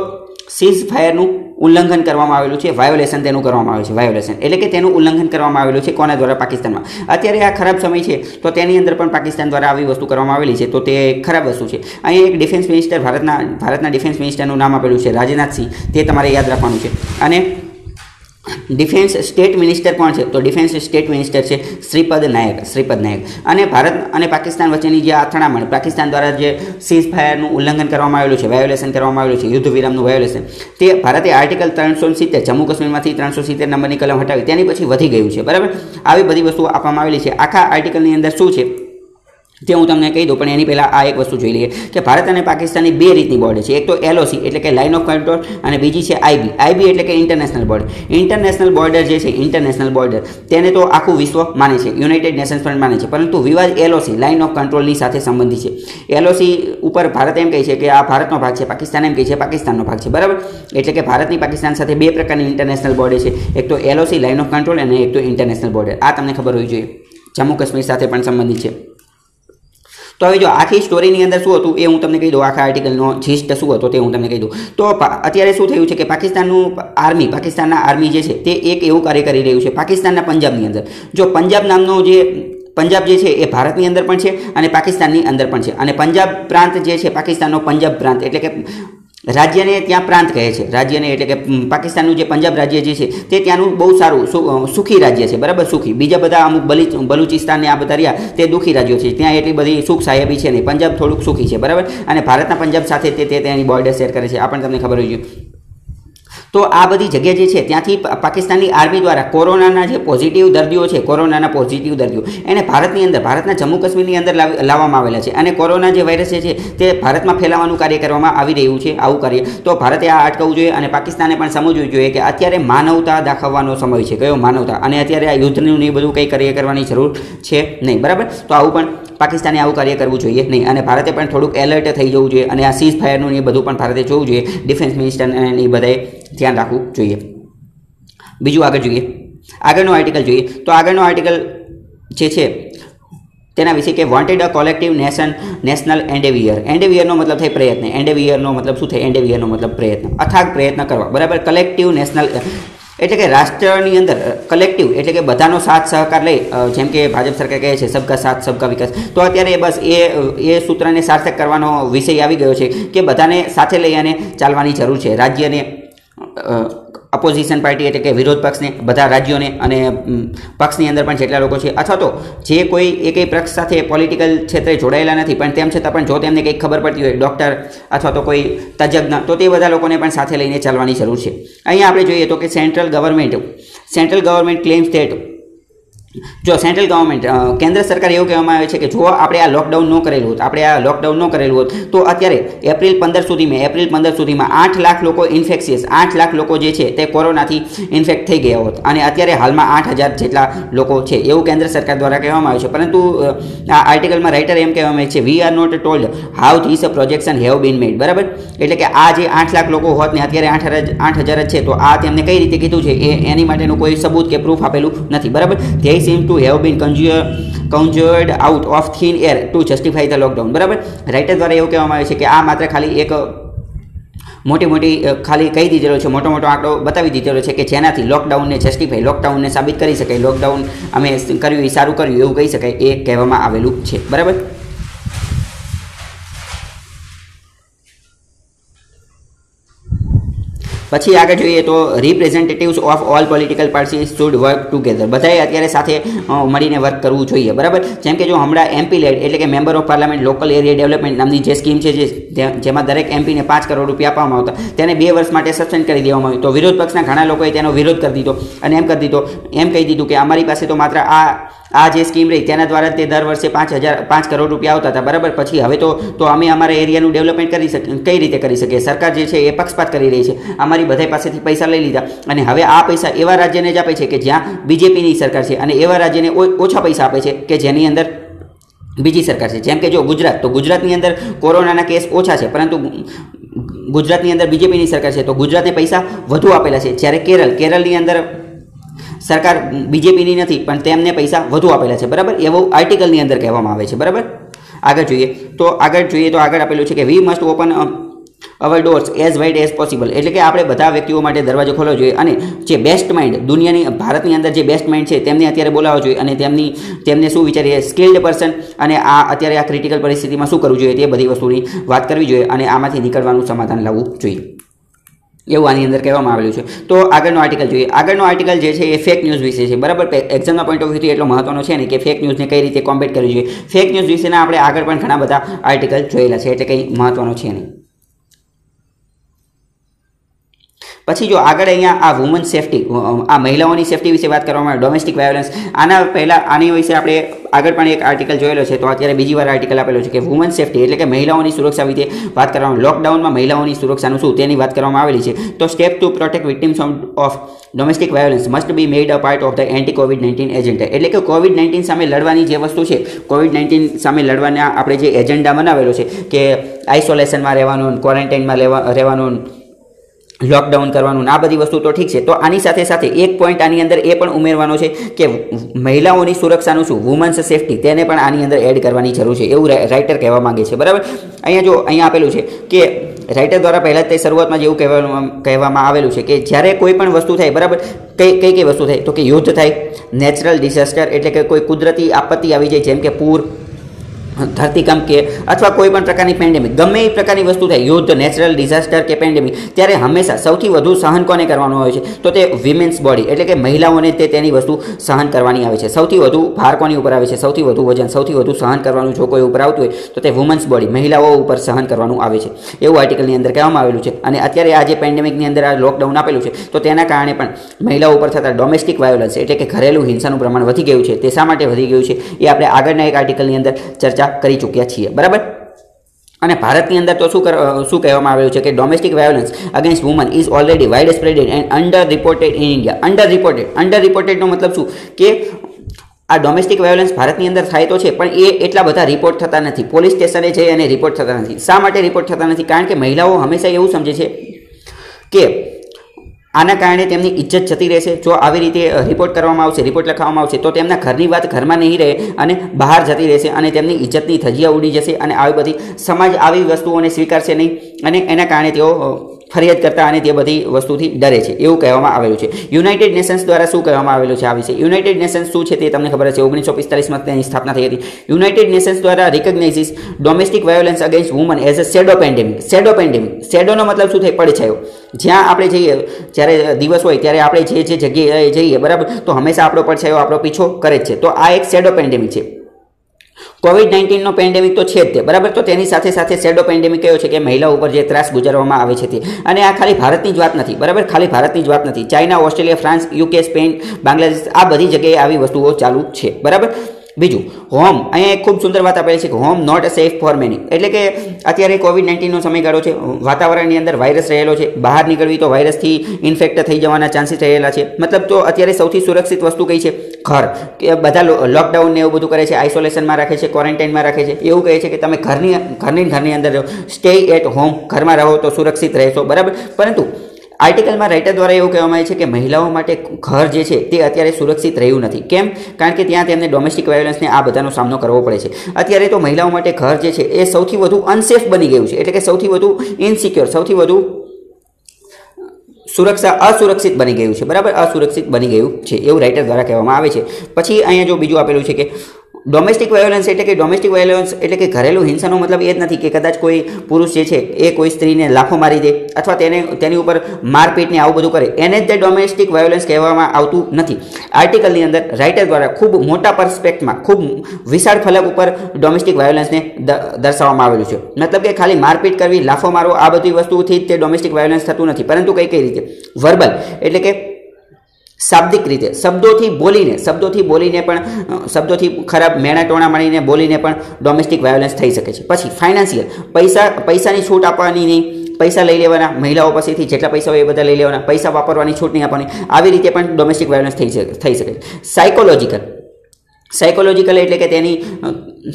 સીઝ ફાયરનું ઉલ્લંઘન કરવામાં આવેલું છે વાયોલેશન તેનું કરવામાં આવ્યું છે વાયોલેશન એટલે કે તેનું ઉલ્લંઘન કરવામાં આવેલું છે કોના દ્વારા? પાકિસ્તાનમાં. અત્યારે આ ખરાબ સમય છે, તો તેની અંદર પણ પાકિસ્તાન દ્વારા આવી વસ્તુ કરવામાં આવેલી છે, તો તે ખરાબ વસ્તુ છે. અહીં એક ડિફેન્સ મિનિસ્ટર ભારતના ભારતના ડિફેન્સ મિનિસ્ટરનું નામ આપેલું છે, રાજનાથસિંહ. તે તમારે યાદ રાખવાનું છે. અને ડિફેન્સ સ્ટેટ મિનિસ્ટર કોણ છે? તો ડિફેન્સ સ્ટેટ મિનિસ્ટર છે શ્રીપદ નાયક શ્રીપદ નાયક. અને ભારત અને પાકિસ્તાન વચ્ચેની જે અથડામણ, પાકિસ્તાન દ્વારા જે સીઝ ફાયરનું ઉલ્લંઘન કરવામાં આવેલું છે વાયોલેશન કરવામાં આવેલું છે, યુદ્ધ વિરામનું વાયોલેશન તે ભારતે આર્ટિકલ ત્રણસો સિત્તેર, જમ્મુ કાશ્મીરમાંથી ત્રણસો સિત્તેર નંબરની કલમ હટાવી, તેની પછી વધી ગયું છે. બરાબર? આવી બધી વસ્તુઓ આપવામાં આવેલી છે. આખા આર્ટિકલની અંદર શું છે? તે હું તમને કહી દઉં, પણ એની પહેલાં આ એક વસ્તુ જોઈ લઈએ કે ભારત અને પાકિસ્તાનની બે રીતની બોર્ડ છે. એક તો એલઓસી એટલે કે લાઇન ઓફ કંટ્રોલ અને બીજી છે આઈબી આઈબી એટલે કે ઇન્ટરનેશનલ બોર્ડર ઇન્ટરનેશનલ બોર્ડર જે છે ઇન્ટરનેશનલ બોર્ડર તેને તો આખું વિશ્વ માને છે યુનાઇટેડ નેશન્સ પણ માને છે, પરંતુ વિવાદ એલઓસી લાઇન ઓફ કંટ્રોલની સાથે સંબંધિત છે. એલઓસી ઉપર ભારત એમ કહે છે કે આ ભારતનો ભાગ છે, પાકિસ્તાન એમ કહે છે, પાકિસ્તાનનો ભાગ છે. બરાબર? એટલે કે ભારતની પાકિસ્તાન સાથે બે પ્રકારની ઇન્ટરનેશનલ બોર્ડર છે. એક તો એલઓસી લાઇન ઓફ કંટ્રોલ અને એક તો ઇન્ટરનેશનલ બોર્ડર આ તમને ખબર હોવી જોઈએ. જમ્મુ કાશ્મીર સાથે પણ સંબંધિત છે. તો હવે જો આખી સ્ટોરીની અંદર શું હતું એ હું તમને કહી દઉં, આખા આર્ટિકલનો જીસ્ટ શું હતો તે હું તમને કહી દઉં. તો અત્યારે શું થયું છે કે પાકિસ્તાનનું આર્મી પાકિસ્તાનના આર્મી જે છે તે એક એવું કાર્ય કરી રહ્યું છે પાકિસ્તાનના પંજાબની અંદર. જો પંજાબ નામનો જે, પંજાબ જે છે એ ભારતની અંદર પણ છે અને પાકિસ્તાનની અંદર પણ છે. અને પંજાબ પ્રાંત જે છે પાકિસ્તાનનો પંજાબ પ્રાંત, એટલે કે રાજ્યને ત્યાં પ્રાંત કહે છે. રાજ્યને એટલે કે પાકિસ્તાનનું જે પંજાબ રાજ્ય જે છે, તે ત્યાંનું બહુ સારું સુખી રાજ્ય છે. બરાબર સુખી. બીજા બધા અમુક બલી બલુચિસ્તાન ને આ બધા રહ્યા, તે દુઃખી રાજ્યો છે. ત્યાં એટલી બધી સુખ સાહેબી છે નહીં. પંજાબ થોડુંક સુખી છે. બરાબર? અને ભારતના પંજાબ સાથે તે તેની બોર્ડર શેર કરે છે. આ પણ તમને ખબર હોય તો આ બધી જગ્યા જે છે, ત્યાંથી પાકિસ્તાનની આર્મી દ્વારા કોરોનાના જે પોઝિટિવ દર્દીઓ છે, કોરોનાના પોઝિટિવ દર્દીઓ, એને ભારતની અંદર, ભારતના જમ્મુ કાશ્મીરની અંદર લાવવામાં આવેલા છે. અને કોરોના જે વાયરસ છે, તે ભારતમાં ફેલાવાનું કાર્ય કરવામાં આવી રહ્યું છે, આવું કાર્ય. તો ભારતે આ અટકાવવું જોઈએ અને પાકિસ્તાને પણ સમજવું જોઈએ કે અત્યારે માનવતા દાખવવાનો સમય છે. કયો માનવતા? અને અત્યારે આ યુદ્ધનું ને બધું કંઈ કાર્ય કરવાની જરૂર છે નહીં. બરાબર? તો આવું પણ પાકિસ્તાને આવું કાર્ય કરવું જોઈએ નહીં. અને ભારતે પણ થોડુંક એલર્ટ થઈ જવું જોઈએ અને આ સીઝ ફાયરનું એ બધું પણ ભારતે જોવું જોઈએ. ડિફેન્સ મિનિસ્ટરને એ બધાએ ધ્યાન રાખવું જોઈએ. બીજું આગળ જોઈએ. આગળનો આર્ટિકલ જોઈએ. તો આગળનો આર્ટિકલ જે છે, તેના વિશે કે wanted a collective nation national endeavour એન્ડેવિયરનો મતલબ થાય પ્રયત્ન. એન્ડેવિયરનો મતલબ શું થાય? એન્ડેવિયરનો મતલબ પ્રયત્ન. અથાગ પ્રયત્ન કરવા. બરાબર? કલેક્ટિવ નેશનલ એટલે કે રાષ્ટ્રની અંદર કલેક્ટિવ એટલે કે બધાનો સાથ સહકાર લઈ જેમ કે ભાજપ સરકાર કહે છે, સબકા સાથ, સબકા વિકાસ. તો અત્યારે બસ એ એ સૂત્રને સાર્થક કરવાનો વિષય આવી ગયો છે કે બધાને સાથે લઈ અને ચાલવાની જરૂર છે. રાજ્યને અપોઝિશન પાર્ટી એટલે કે વિરોધ પક્ષને, બધા રાજ્યોને અને પક્ષની અંદર પણ જેટલા લોકો છે, અથવા તો જે કોઈ એકેય પક્ષ સાથે પોલિટિકલ ક્ષેત્રે જોડાયેલા નથી, પણ તેમ છતાં પણ જો તેમને કંઈક ખબર પડતી હોય ડૉક્ટર અથવા તો કોઈ તજજ્ઞ, તો તે બધા લોકોને પણ સાથે લઈને ચાલવાની જરૂર છે. અહીંયા આપણે જોઈએ તો કે central government central government claims that જો સેન્ટ્રલ ગવર્મેન્ટ કેન્દ્ર સરકાર એવું કહેવામાં આવે છે કે જો આપણે આ લોકડાઉન ન કરેલું હોત, આપણે આ લોકડાઉન ન કરેલું હોત, તો અત્યારે એપ્રિલ પંદર સુધીમાં એપ્રિલ પંદર સુધીમાં આઠ લાખ લોકો ઇન્ફેક્શિયસ આઠ લાખ લોકો જે છે તે કોરોનાથી ઇન્ફેક્ટ થઈ ગયા હોત. અને અત્યારે હાલમાં આઠ હજાર જેટલા લોકો છે, એવું કેન્દ્ર સરકાર દ્વારા કહેવામાં આવે છે. પરંતુ આ આર્ટિકલમાં રાઇટર એમ કહેવામાં આવે છે we are not told how this projection have been made બરાબર? એટલે કે આ જે આઠ લાખ લોકો હોત ને અત્યારે આઠ આઠ હજાર જ છે, તો આ તેમને કઈ રીતે કીધું છે? એ એની માટેનું કોઈ સબૂત કે પ્રૂફ આપેલું નથી. બરાબર? They seem to have been conjured out of thin air to justify the lockdown, બરાબર? રાઇટર દ્વારા એવું કહેવામાં આવે છે કે આ માત્ર ખાલી એક મોટી મોટી ખાલી કહી દીધેલો છે, મોટો મોટો આંકડો બતાવી દીધેલો છે કે જેનાથી લોકડાઉનને જસ્ટિફાઈ લોકડાઉનને સાબિત કરી શકાય લોકડાઉન અમે કર્યું એ સારું કર્યું એવું કહી શકાય એ કહેવામાં આવેલું છે, બરાબર? પછી આગળ જોઈએ તો representatives of all political party should work together બધાએ અત્યારે સાથે મળીને વર્ક કરવું જોઈએ, બરાબર? જેમ કે જો હમણાં એમપી લેડ એટલે કે member of parliament local area development નામની જે સ્કીમ છે, જે જેમાં દરેક એમપીને પાંચ કરોડ રૂપિયા આપવામાં આવતા, તેને બે વર્ષ માટે સસ્પેન્ડ કરી દેવામાં આવ્યું. તો વિરોધ પક્ષના ઘણા લોકોએ તેનો વિરોધ કરી દીધો. અને એમ કરી દીધો, એમ કહી દીધું કે અમારી પાસે તો માત્ર આ આ જે સ્કીમ રહી, તેના દ્વારા તે દર વર્ષે પાંચ હજાર, પાંચ કરોડ રૂપિયા આવતા હતા. બરાબર? પછી હવે તો તો અમે અમારા એરિયાનું ડેવલપમેન્ટ કરી શકીએ કઈ રીતે કરી શકીએ? સરકાર જે છે એ પક્ષપાત કરી રહી છે. અમારી બધા પાસેથી પૈસા લઈ લીધા. અને હવે આ પૈસા એવા રાજ્યને જ આપે છે કે જ્યાં બીજેપીની સરકાર છે અને એવા રાજ્યને ઓછા પૈસા આપે છે કે જેની અંદર બીજી સરકાર છે. જેમ કે જો ગુજરાત, તો ગુજરાતની અંદર કોરોનાના કેસ ઓછા છે, પરંતુ ગુજરાતની અંદર બીજેપીની સરકાર છે, તો ગુજરાતને પૈસા વધુ આપેલા છે. જ્યારે કેરળ, કેરળની અંદર સરકાર બીજેપીની નથી, પણ તેમને પૈસા વધુ આપેલા છે, બરાબર? એવું આર્ટિકલની અંદર કહેવામાં આવે છે, બરાબર? આગળ જોઈએ. તો આગળ જોઈએ, તો આગળ આપેલું છે કે we must open our doors as wide as possible એટલે કે આપણે બધા વ્યક્તિઓ માટે દરવાજો ખોલવો જોઈએ અને જે બેસ્ટ માઇન્ડ દુનિયાની, ભારતની અંદર જે બેસ્ટ માઇન્ડ છે, તેમને અત્યારે બોલાવવો જોઈએ અને તેમની, તેમને શું વિચારીએ? સ્કિલ્ડ પર્સન અને આ અત્યારે આ ક્રિટિકલ પરિસ્થિતિમાં શું કરવું જોઈએ તે બધી વસ્તુની વાત કરવી જોઈએ અને આમાંથી નીકળવાનું સમાધાન લાવવું જોઈએ. એવું આની અંદર કહેવામાં આવેલું છે. તો આગળનો આર્ટિકલ જોઈએ. આગળનો આર્ટિકલ જે છે એ ફેક ન્યૂઝ વિશે છે. બરાબર? એક્ઝામના પોઈન્ટ ઓફ વ્યૂથી એટલો મહત્વનો છે ને કે ફેક ન્યૂઝને કઈ રીતે કોમ્બેટ કરવી જોઈએ? ફેક ન્યૂઝ વિશેના આપણે આગળ પણ ઘણા બધા આર્ટિકલ જોયેલા છે. એટલે કંઈ મહત્વનો છે નહીં. પછી જો આગળ અહીંયા આ વુમન સેફટી આ મહિલાઓની સેફટી વિશે વાત કરવામાં આવે ડોમેસ્ટિક વાયોલન્સ આના પહેલાં, આની વિશે આપણે આગળ પણ એક આર્ટિકલ જોયેલો છે, તો અત્યારે બીજી વાર આર્ટિકલ આપેલો છે કે વુમન સેફટી એટલે કે મહિલાઓની સુરક્ષા વિશે વાત કરવામાં લોકડાઉનમાં મહિલાઓની સુરક્ષાનું શું, તેની વાત કરવામાં આવેલી છે. તો step to protect victims of domestic violence must be made a part of the anti COVID nineteen agenda એટલે કે કોવિડ નાઇન્ટીન સામે લડવાની જે વસ્તુ છે કોવિડ નાઇન્ટીન સામે લડવાના આપણે જે એજન્ડા બનાવેલો છે, કે આઇસોલેશનમાં રહેવાનું ક્વોરન્ટાઇનમાં રહેવાનું લોકડાઉન કરવાનું આ બધી વસ્તુ તો ઠીક છે. તો આની સાથે સાથે એક પોઈન્ટ આની અંદર એ પણ ઉમેરવાનો છે કે મહિલાઓની સુરક્ષાનું શું? વુમન્સ સેફટી તેને પણ આની અંદર એડ કરવાની જરૂર છે. એવું રાઇટર કહેવા માંગે છે. બરાબર? અહીંયા જો, અહીંયા આપેલું છે કે રાઇટર દ્વારા પહેલાં તે શરૂઆતમાં જ એવું કહેવામાં કહેવામાં આવેલું છે કે જ્યારે કોઈ પણ વસ્તુ થાય, બરાબર? કઈ કઈ કઈ વસ્તુ થાય? તો કે યુદ્ધ થાય નેચરલ ડિઝાસ્ટર એટલે કે કોઈ કુદરતી આપત્તિ આવી જાય, જેમ કે પૂર ધરતીકંપ કે અથવા કોઈ પણ પ્રકારની પેન્ડેમિક ગમે એ પ્રકારની વસ્તુ થાય, યુદ્ધ નેચરલ ડિઝાસ્ટર કે પેન્ડેમિક ત્યારે હંમેશા સૌથી વધુ સહન કોને કરવાનું હોય છે? તો તે વિમેન્સ બોડી એટલે કે મહિલાઓને તે તેની વસ્તુ સહન કરવાની આવે છે. સૌથી વધુ ભાર કોની ઉપર આવે છે? સૌથી વધુ વજન, સૌથી વધુ સહન કરવાનું જો કોઈ ઉપર આવતું હોય, તો તે વુમન્સ બોડી મહિલાઓ ઉપર સહન કરવાનું આવે છે. એવું આર્ટિકલની અંદર કહેવામાં આવેલું છે. અને અત્યારે આ જે પેન્ડેમિકની અંદર આ લોકડાઉન આપેલું છે, તો તેના કારણે પણ મહિલાઓ ઉપર થતા ડોમેસ્ટિક વાયોલન્સ એટલે કે ઘરેલું હિંસાનું પ્રમાણ વધી ગયું છે. તે શા માટે વધી ગયું છે? એ આપણે આગળના એક આર્ટિકલની અંદર ચર્ચા કરી ચૂક્યા છીએ, બરાબર? અને ભારતની અંદર તો શું શું કહેવામાં આવ્યું છે કે domestic violence against women is already wide spreaded and under reported in India under reported under રિપોર્ટેડનો મતલબ શું? કે આ ડોમેસ્ટિક વાયોલન્સ ભારતની અંદર થાય તો છે, પણ એ એટલા બધા રિપોર્ટ થતા નથી. પોલીસ સ્ટેશને જઈ અને રિપોર્ટ થતા નથી. શા માટે રિપોર્ટ થતા નથી? કારણ કે મહિલાઓ હંમેશા એવું સમજે છે કે આના કારણે તેમની ઇજ્જત જતી રહેશે. જો આવી રીતે રિપોર્ટ કરવામાં આવશે રિપોર્ટ લખવામાં આવશે, તો તેમના ઘરની વાત ઘરમાં નહીં રહે અને બહાર જતી રહેશે અને તેમની ઇજ્જતની ધજિયા ઉડી જશે અને આવી બધી સમાજ આવી વસ્તુઓને સ્વીકારશે નહીં અને એના કારણે તેઓ ફરિયાદ કરતા અને તે બધી વસ્તુથી ડરે છે, એવું કહેવામાં આવેલું છે. યુનાઇટેડ નેશન્સ દ્વારા શું કહેવામાં આવેલું છે આ વિશે? યુનાઇટેડ નેશન્સ શું છે તે તમને ખબર છે? ઓગણીસો પિસ્તાલીસમાં તેની સ્થાપના થઈ હતી. યુનાઇટેડ નેશન્સ દ્વારા recognises domestic violence against women as a shadow pandemic shadow pandemic શેડોનો મતલબ શું થાય? પડછાયો. જ્યાં આપણે જઈએ જ્યારે દિવસ હોય, ત્યારે આપણે જે જે જગ્યાએ જઈએ, બરાબર? તો હંમેશા આપણો પડછાયો આપણો પીછો કરે જ છે. તો આ એક શેડો પેન્ડેમિક છે. કોવિડ નાઇન્ટીનનો પેન્ડેમિક તો છે જ તે, બરાબર? તો તેની સાથે સાથે શેડો પેન્ડેમિક કયો છે કે મહિલા ઉપર જે ત્રાસ ગુજારવામાં આવે છે તે. અને આ ખાલી ભારતની જ વાત નથી, બરાબર? ખાલી ભારતની જ વાત નથી. China, Australia, France, UK, Spain, Bangladesh, આ બધી જગ્યાએ આવી વસ્તુઓ ચાલુ છે, બરાબર? બીજું, હોમ. અહીંયા એક ખૂબ સુંદર વાત આપેલી છે કે home not safe for many એટલે કે અત્યારે કોવિડ નાઇન્ટીનનો સમયગાળો છે, વાતાવરણની અંદર વાયરસ રહેલો છે, બહાર નીકળવી તો વાયરસથી ઇન્ફેક્ટ થઈ જવાના ચાન્સીસ રહેલા છે. મતલબ તો અત્યારે સૌથી સુરક્ષિત વસ્તુ કઈ છે? ઘર. કે બધા લોકડાઉન ને એવું બધું કરે છે આઇસોલેશનમાં રાખે છે ક્વોરન્ટાઇનમાં રાખે છે. એવું કહે છે કે તમે ઘરની ઘરની ઘરની અંદર સ્ટે એટ હોમ ઘરમાં રહો તો સુરક્ષિત રહેશો. બરાબર? પરંતુ આર્ટિકલમાં રાઇટર દ્વારા એવું કહેવામાં આવે છે કે મહિલાઓ માટે ઘર જે છે તે અત્યારે સુરક્ષિત રહ્યું નથી. કેમ? કારણ કે ત્યાં તેમને ડોમેસ્ટિક વાયોલન્સને આ બધાનો સામનો કરવો પડે છે. અત્યારે તો મહિલાઓ માટે ઘર જે છે એ સૌથી વધુ અનસેફ બની ગયું છે. એટલે કે સૌથી વધુ ઇનસિક્યોર સૌથી વધુ સુરક્ષા અસુરક્ષિત બની ગયું છે. બરાબર? અસુરક્ષિત બની ગયું છે. એવું રાઇટર દ્વારા કહેવામાં આવે છે. પછી અહીંયા જો બીજું આપેલું છે કે ડોમેસ્ટિક વાયોલન્સ એટલે કે ડોમેસ્ટિક વાયોલન્સ એટલે કે ઘરેલું હિંસાનો મતલબ એ જ નથી કે કદાચ કોઈ પુરુષ જે છે એ કોઈ સ્ત્રીને લાફો મારી દે અથવા તેને, તેની ઉપર મારપીટને આવું બધું કરે. એને જ તે ડોમેસ્ટિક વાયોલન્સ કહેવામાં આવતું નથી. આર્ટિકલની અંદર રાઇટર દ્વારા ખૂબ મોટા પરસ્પેક્ટમાં ખૂબ વિશાળ ફલક ઉપર ડોમેસ્ટિક વાયોલન્સને દર્શાવવામાં આવેલું છે. મતલબ કે ખાલી મારપીટ કરવી, લાફો મારવો, આ બધી વસ્તુથી તે ડોમેસ્ટિક વાયોલન્સ થતું નથી. પરંતુ કઈ કઈ રીતે? વર્બલ એટલે કે શાબ્દિક રીતે, શબ્દોથી બોલીને શબ્દોથી બોલીને પણ શબ્દોથી ખરાબ મેણા ટોણા મારીને બોલીને પણ ડોમેસ્ટિક વાયોલન્સ થઈ શકે છે. પછી ફાઇનાન્શિયલ પૈસા, પૈસાની છૂટ આપવાની નહીં, પૈસા લઈ લેવાના, મહિલાઓ પાસેથી જેટલા પૈસા હોય એ બધા લઈ લેવાના, પૈસા વાપરવાની છૂટ નહીં આપવાની, આવી રીતે પણ ડોમેસ્ટિક વાયોલન્સ થઈ શકે થઈ શકે છે. સાયકોલોજીકલ સાયકોલોજીકલ એટલે કે તેની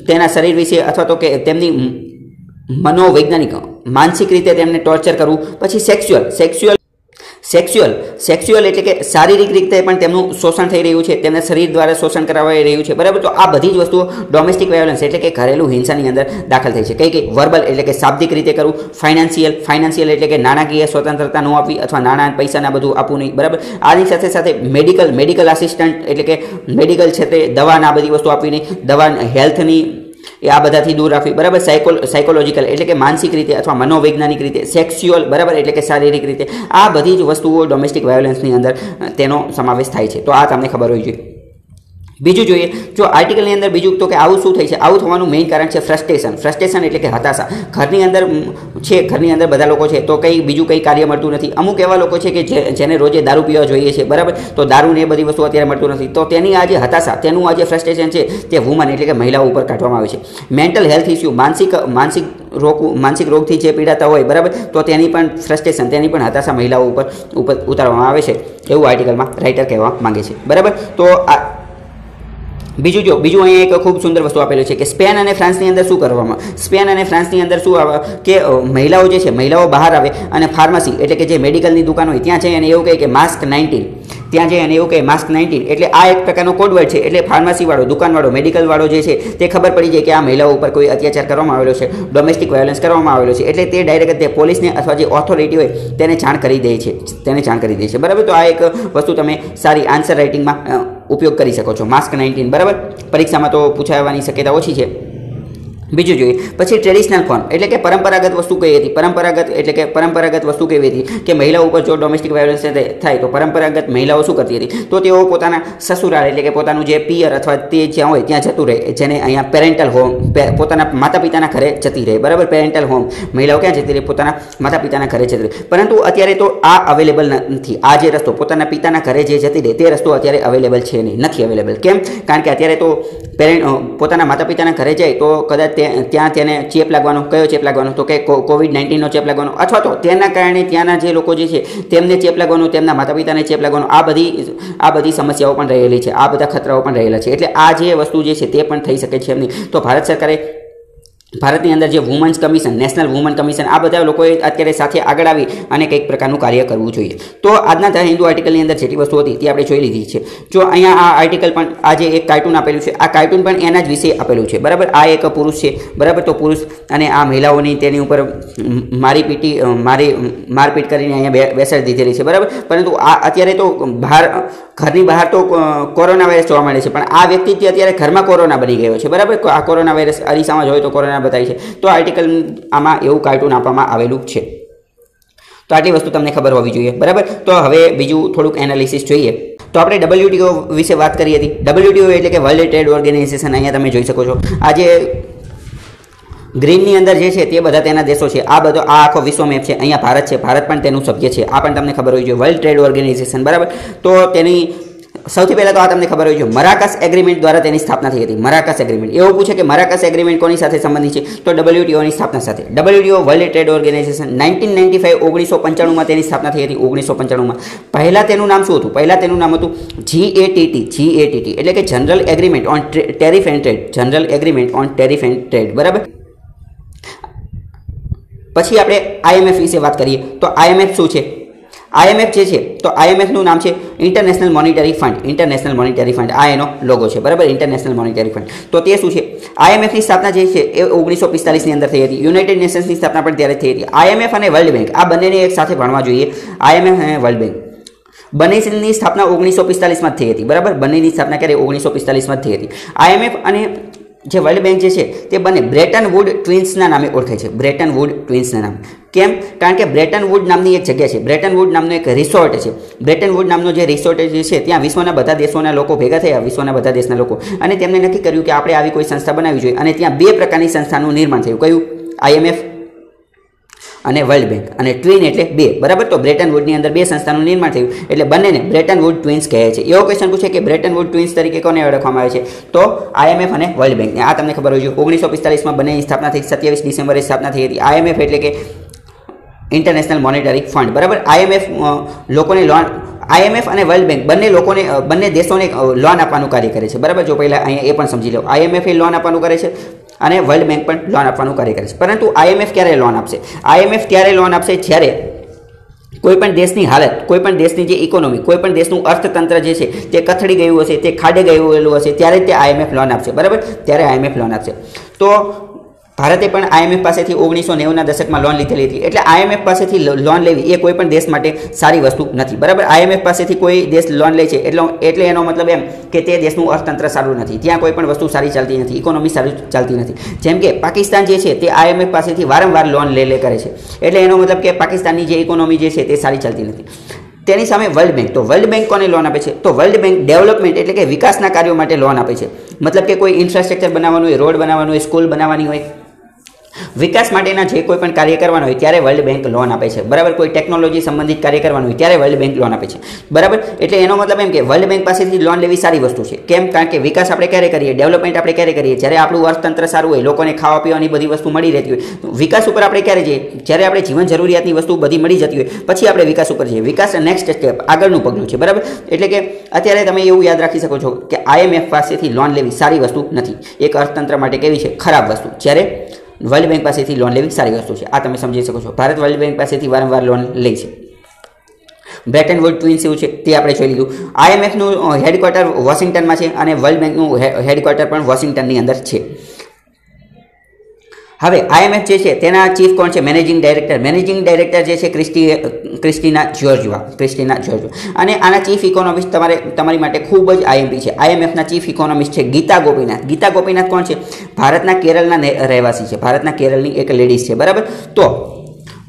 તેના શરીર વિશે અથવા તો કે તેમની મનોવૈજ્ઞાનિક, માનસિક રીતે તેમને ટોર્ચર કરવું, પછી સેક્સ્યુઅલ સેક્સ્યુઅલ સેક્સ્યુઅલ. સેક્સ્યુઅલ એટલે કે શારીરિક રીતે પણ તેમનું શોષણ થઈ રહ્યું છે, તેમના શરીર દ્વારા શોષણ કરાવાઈ રહ્યું છે. બરાબર? તો આ બધી જ વસ્તુઓ ડોમેસ્ટિક વાયોલન્સ એટલે કે ઘરેલું હિંસાની અંદર દાખલ થઈ છે. કઈ કઈ વર્બલ એટલે કે શાબ્દિક રીતે કરવું ફાઇનાન્શિયલ ફાઇનાન્શિયલ એટલે કે નાણાકીય સ્વતંત્રતા ન આપવી અથવા નાણાં પૈસાના બધું આપવું નહીં. બરાબર? આની સાથે સાથે મેડિકલ મેડિકલ આસિસ્ટન્ટ એટલે કે મેડિકલ છે તે દવાના બધી વસ્તુ આપવી નહીં. દવા હેલ્થની એ આ બધાથી દૂર રાખવી. બરાબર? સાયકો સાયકોલોજીકલ એટલે કે માનસિક રીતે અથવા મનોવૈજ્ઞાનિક રીતે, સેક્સ્યુઅલ, બરાબર? એટલે કે શારીરિક રીતે. આ બધી જ વસ્તુઓ ડોમેસ્ટિક વાયોલન્સની અંદર તેનો સમાવેશ થાય છે. તો આ તમને ખબર હોવી જોઈએ. બીજું જોઈએ, જો આર્ટિકલની અંદર બીજું તો કે આવું શું થાય છે? આવું થવાનું મેઇન કારણ છે ફ્રસ્ટ્રેશન ફ્રસ્ટ્રેશન એટલે કે હતાશા. ઘરની અંદર છે, ઘરની અંદર બધા લોકો છે, તો કંઈ બીજું કંઈ કાર્ય મળતું નથી. અમુક એવા લોકો છે કે જેને રોજે દારૂ પીવા જોઈએ છે, બરાબર? તો દારૂને એ બધી વસ્તુ અત્યારે મળતું નથી. તો તેની આ જે હતાશા, તેનું આ જે ફ્રસ્ટ્રેશન છે, તે વુમન એટલે કે મહિલાઓ ઉપર કાઢવામાં આવે છે. મેન્ટલ હેલ્થ ઇસ્યુ માનસિક માનસિક રોગ માનસિક રોગથી જે પીડાતા હોય, બરાબર? તો તેની પણ ફ્રસ્ટ્રેશન તેની પણ હતાશા મહિલાઓ ઉપર ઉપર ઉતારવામાં આવે છે. એવું આર્ટિકલમાં રાઇટર કહેવા માંગે છે. બરાબર? તો આ બીજું જો, બીજું અહીંયા એક ખૂબ સુંદર વસ્તુ આપેલું છે કે સ્પેન અને ફ્રાન્સની અંદર શું કરવામાં, સ્પેન અને ફ્રાન્સની અંદર શું આવે કે મહિલાઓ જે છે, મહિલાઓ બહાર આવે અને ફાર્મસી એટલે કે જે મેડિકલની દુકાન હોય, ત્યાં છે અને એવું કહે કે માસ્ક નાઇન્ટીન, ત્યાં જઈ અને એવું કહે માસ્ક નાઇન્ટીન, એટલે આ એક પ્રકારનો કોડવર્ડ છે, એટલે ફાર્મસીવાળો, દુકાનવાળો, મેડિકલવાળો જે છે, તે ખબર પડી જાય કે આ મહિલાઓ ઉપર કોઈ અત્યાચાર કરવામાં આવેલો છે ડોમેસ્ટિક વાયોલન્સ કરવામાં આવેલો છે, એટલે તે ડાયરેક્ટ તે પોલીસને અથવા જે ઓથોરિટી હોય, તેને જાણ કરી દે છે, તેને જાણ કરી દે છે. બરાબર? તો આ એક વસ્તુ તમે સારી આન્સર રાઇટિંગમાં ઉપયોગ કરી શકો છો. માસ્ક નાઇન્ટીન બરાબર? પરીક્ષામાં તો પૂછાવાની શક્યતા ઓછી છે. બીજું જોઈએ. પછી ટ્રેડિશનલ ફોર્મ એટલે કે પરંપરાગત વસ્તુ કઈ હતી? પરંપરાગત એટલે કે પરંપરાગત વસ્તુ કેવી હતી? કે મહિલાઓ ઉપર જો ડોમેસ્ટિક વાયોલન્સ થાય, તો પરંપરાગત મહિલાઓ શું કરતી હતી? તો તેઓ પોતાના સસુરાલ એટલે કે પોતાનું જે પિયર અથવા તે જ્યાં હોય ત્યાં જતું રહે, જેને અહીંયા પેરેન્ટલ હોમ પોતાના માતા પિતાના ઘરે જતી રહે. બરાબર? પેરેન્ટલ હોમ મહિલાઓ ક્યાં જતી રહે? પોતાના માતા પિતાના ઘરે જતી રહે. પરંતુ અત્યારે તો આ અવેલેબલ નથી. આ જે રસ્તો, પોતાના પિતાના ઘરે જે જતી રહે, તે રસ્તો અત્યારે અવેલેબલ છે નહીં. નથી અવેલેબલ કેમ? કારણ કે અત્યારે તો પેરેન્ટ પોતાના માતા પિતાના ઘરે જાય તો કદાચ તે ત્યાં તેને ચેપ લાગવાનો, કયો ચેપ લાગવાનો? તો કે કોવિડ નાઇન્ટીનનો ચેપ લાગવાનો. અથવા તો તેના કારણે ત્યાંના જે લોકો જે છે, તેમને ચેપ લાગવાનો, તેમના માતા પિતાને ચેપ લાગવાનો, આ બધી આ બધી સમસ્યાઓ પણ રહેલી છે, આ બધા ખતરાઓ પણ રહેલા છે. એટલે આ જે વસ્તુ જે છે તે પણ થઈ શકે છે એમની. તો ભારત સરકારે ભારતની અંદર જે women's commission national women commission આ બધા લોકોએ અત્યારે સાથે આગળ આવી અને કંઈક પ્રકારનું કાર્ય કરવું જોઈએ. તો આજના ધ હિન્દુ આર્ટિકલની અંદર જેટલી વસ્તુ હતી તે આપણે જોઈ લીધી છે. જો અહીંયા આ આર્ટિકલ પણ, આ જે એક કાર્ટૂન આપેલું છે, આ કાર્ટૂન પણ એના જ વિશે આપેલું છે. બરાબર? આ એક પુરુષ છે. બરાબર? તો પુરુષ અને આ મહિલાઓની તેની ઉપર મારી પીટી મારી મારપીટ કરીને અહીંયા બેસાડી દીધેલી છે. બરાબર? પરંતુ આ અત્યારે તો બહાર, ઘરની બહાર તો કોરોના વાયરસ જોવા મળે છે. પણ આ વ્યક્તિ અત્યારે ઘરમાં કોરોના બની ગયો છે. બરાબર? આ કોરોના વાયરસ અરીસામાં હોય તો કોરોના બતાવી છે. તો આર્ટિકલ આમાં એવું કાર્ટૂન આપવામાં આવેલું છે. તો આટલી વસ્તુ તમને ખબર હોવી જોઈએ, બરાબર? તો હવે બીજું થોડુંક એનાલિસિસ જોઈએ. તો આપણે ડબલ્યુટીઓ વિશે વાત કરી હતી. ડબલ્યુટીઓ એટલે કે વર્લ્ડ ટ્રેડ ઓર્ગેનાઇઝેશન અહીંયા તમે જોઈ શકો છો. આજે ગ્રીનની અંદર જે છે તે બધા તેના દેશો છે. આ બધો, આ આખો વિશ્વ મેપ છે. અહીંયા ભારત છે. ભારત પણ તેનું સભ્ય છે. આ પણ તમને ખબર હોવી જોઈએ. વર્લ્ડ ટ્રેડ ઓર્ગેનાઇઝેશન બરાબર? તો તેની સૌથી પહેલાં તો આ તમને ખબર હોય છે મરાકસ એગ્રીમેન્ટ દ્વારા તેની સ્થાપના થઈ હતી. મરાકસ એગ્રીમેન્ટ એવું પૂછે કે મરાકસ એગ્રીમેન્ટ કોની સાથે સંબંધિત છે? તો ડબલ્યુટીઓની સ્થાપના સાથે. WTO World Trade Organisation nineteen ninety five ઓગણીસો પંચાણુંમાં તેની સ્થાપના થઈ હતી. ઓગણીસો પંચાણુંમાં પહેલાં તેનું નામ શું હતું? પહેલાં તેનું નામ હતું જી એટીટી જી એટીટી એટલે કે General Agreement on Tariff and Trade General Agreement on Tariff and Trade બરાબર? પછી આપણે આઈએમએફ વિશે વાત કરીએ. તો આઈએમએફ શું છે? આઈએમએફ જે છે, તો આઈએમએફનું નામ છે International Monetary Fund International Monetary Fund આ એનો લોગો છે, બરાબર? ઇન્ટરનેશનલ મોનિટરી ફંડ તો તે શું છે? આઈએમએફની સ્થાપના જે છે, એ ઓગણીસો પિસ્તાલીસની અંદર થઈ હતી. યુનાઇટેડ નેશન્સની સ્થાપના પણ ત્યારે થઈ હતી. આઈએમએફ અને વર્લ્ડ બેંક આ બંનેને એક સાથે ભણવા જોઈએ. આઈએમએફ અને વર્લ્ડ બેંક બંનેની સ્થાપના ઓગણીસો પિસ્તાલીસમાં થઈ હતી, બરાબર? બંનેની સ્થાપના ક્યારે? ઓગણીસો પિસ્તાલીસમાં થઈ હતી. આઈએમએફ અને જે વર્લ્ડ બેંક જે છે, તે બંને બ્રેટન વુડ ટ્વિન્સના નામે ઓળખાય છે. બ્રેટન વુડ ટ્વિન્સના નામ. કેમ? કારણ કે બ્રેટન વુડ નામની એક જગ્યા છે. બ્રેટન વુડ નામનો એક રિસોર્ટ છે. બ્રેટન વુડ નામનો જે રિસોર્ટ જે છે, ત્યાં વિશ્વના બધા દેશોના લોકો ભેગા થયા, વિશ્વના બધા દેશના લોકો. અને તેમણે નક્કી કર્યું કે આપણે આવી કોઈ સંસ્થા બનાવવી જોઈએ. અને ત્યાં બે પ્રકારની સંસ્થાનું નિર્માણ થયું. કયું? આઈએમએફ અને વર્લ્ડ બેંક અને ટ્વિન એટલે બે. બરાબર? તો બ્રેટન વુડની અંદર બે સંસ્થાનું નિર્માણ થયું. એટલે બંનેને બ્રેટન વુડ ટ્વિન્સ કહે છે. એવો ક્વેશ્ચન પૂછે કે બ્રેટન વુડ ટ્વિન્સ તરીકે કોને ઓળખવામાં આવે છે? તો આઈએમએફ અને વર્લ્ડ બેંકને. આ તમને ખબર હોય છે ઓગણીસો પિસ્તાલીસમાં બંનેની સ્થાપના થઈ, સત્યાવીસ ડિસેમ્બરે સ્થાપના થઈ હતી. આઈએમએફ એટલે કે ઇન્ટરનેશનલ મોનેટરી ફંડ બરાબર? આઈએમએફ લોકોને લોન આઈએમએફ અને વર્લ્ડ બેંક બંને લોકોને બંને દેશોને લોન આપવાનું કાર્ય કરે છે. બરાબર? જો પહેલાં અહીંયા એ પણ સમજી લો. આઈએમએફ એ લોન આપવાનું કરે છે. અને વર્લ્ડ બેંક પણ લોન આપવાનું કાર્ય કરે છે. પરંતુ આઈએમએફ ક્યારે લોન આપશે? આઈએમએફ ત્યારે લોન આપશે? જ્યારે કોઈપણ દેશની હાલત કોઈપણ દેશની જે ઇકોનોમી કોઈપણ દેશનું અર્થતંત્ર જે છે, તે કથળી ગયું હશે, તે ખાડે ગયેલું હશે, ત્યારે તે આઈએમએફ લોન આપશે. બરાબર? ત્યારે આઈએમએફ લોન આપશે. તો ભારતે પણ આઈએમએફ પાસેથી ઓગણીસો નેવુંના દશકમાં લોન લીધેલી હતી. એટલે આઈએમએફ પાસેથી લોન લેવી એ કોઈ પણ દેશ માટે સારી વસ્તુ નથી. બરાબર? આઈએમએફ પાસેથી કોઈ દેશ લોન લે છે એટલે એટલે એનો મતલબ એમ કે તે દેશનું અર્થતંત્ર સારું નથી. ત્યાં કોઈ પણ વસ્તુ સારી ચાલતી નથી. ઇકોનોમી સારી ચાલતી નથી. જેમ કે પાકિસ્તાન જે છે તે આઈએમએફ પાસેથી વારંવાર લોન લે લે કરે છે. એટલે એનો મતલબ કે પાકિસ્તાનની જે ઇકોનોમી જે છે તે સારી ચાલતી નથી. તેની સામે વર્લ્ડ બેંક તો વર્લ્ડ બેંક કોને લોન આપે છે? તો વર્લ્ડ બેંક ડેવલપમેન્ટ એટલે કે વિકાસના કાર્યો માટે લોન આપે છે. મતલબ કે કોઈ ઇન્ફ્રાસ્ટ્રક્ચર બનાવવાનું હોય રોડ બનાવવાનું હોય સ્કૂલ બનાવવાની હોય વિકાસ માટેના જે કોઈ પણ કાર્ય કરવાનું હોય ત્યારે વર્લ્ડ બેંક લોન આપે છે. બરાબર? કોઈ ટેકનોલોજી સંબંધિત કાર્ય કરવાનું હોય ત્યારે વર્લ્ડ બેંક લોન આપે છે. બરાબર? એટલે એનો મતલબ એમ કે વર્લ્ડ બેંક પાસેથી લોન લેવી સારી વસ્તુ છે. કેમ? કારણ કે વિકાસ આપણે ક્યારે કરીએ? ડેવલપમેન્ટ આપણે ક્યારે કરીએ? જ્યારે આપણું અર્થતંત્ર સારું હોય, લોકોને ખાવા પીવાની બધી વસ્તુ મળી રહેતી હોય વિકાસ ઉપર આપણે ક્યારે જઈએ? જ્યારે આપણે જીવન જરૂરિયાતની વસ્તુ બધી મળી જતી હોય, પછી આપણે વિકાસ ઉપર જઈએ. વિકાસ નેક્સ્ટ સ્ટેપ આગળનું પગલું છે. બરાબર? એટલે કે અત્યારે તમે એવું યાદ રાખી શકો છો કે આઈએમએફ પાસેથી લોન લેવી સારી વસ્તુ નથી. એક અર્થતંત્ર માટે કેવી છે? ખરાબ વસ્તુ. જ્યારે વર્લ્ડ બેંક પાસેથી લોન લેવી સારી વસ્તુ છે. આ તમે સમજી શકો છો. ભારત વર્લ્ડ બેંક પાસેથી વારંવાર લોન લે છે. બ્રેટન વુડ ટ્વિન્સ એવું છે, તે આપણે જોઈ લીધું. આઈએમએફનું હેડક્વાર્ટર વોશિંગ્ટનમાં છે અને વર્લ્ડ બેંકનું હેડક્વાર્ટર પણ વોશિંગ્ટનની અંદર છે. હવે આઈએમએફ જે છે, તેના ચીફ કોણ છે? મેનેજિંગ ડાયરેક્ટર મેનેજિંગ ડાયરેક્ટર જે છે, ક્રિસ્ટી ક્રિસ્ટીના જ્યોર્જવા. Kristalina Georgieva. અને આના ચીફ ઇકોનોમિસ્ટ તમારે, તમારી માટે ખૂબ જ આઈએમપી છે. આઈએમએફના ચીફ ઇકોનોમિસ્ટ છે ગીતા ગોપીનાથ. ગીતા ગોપીનાથ કોણ છે? ભારતના કેરળના રહેવાસી છે. ભારતના કેરળની એક લેડીઝ છે. બરાબર? તો,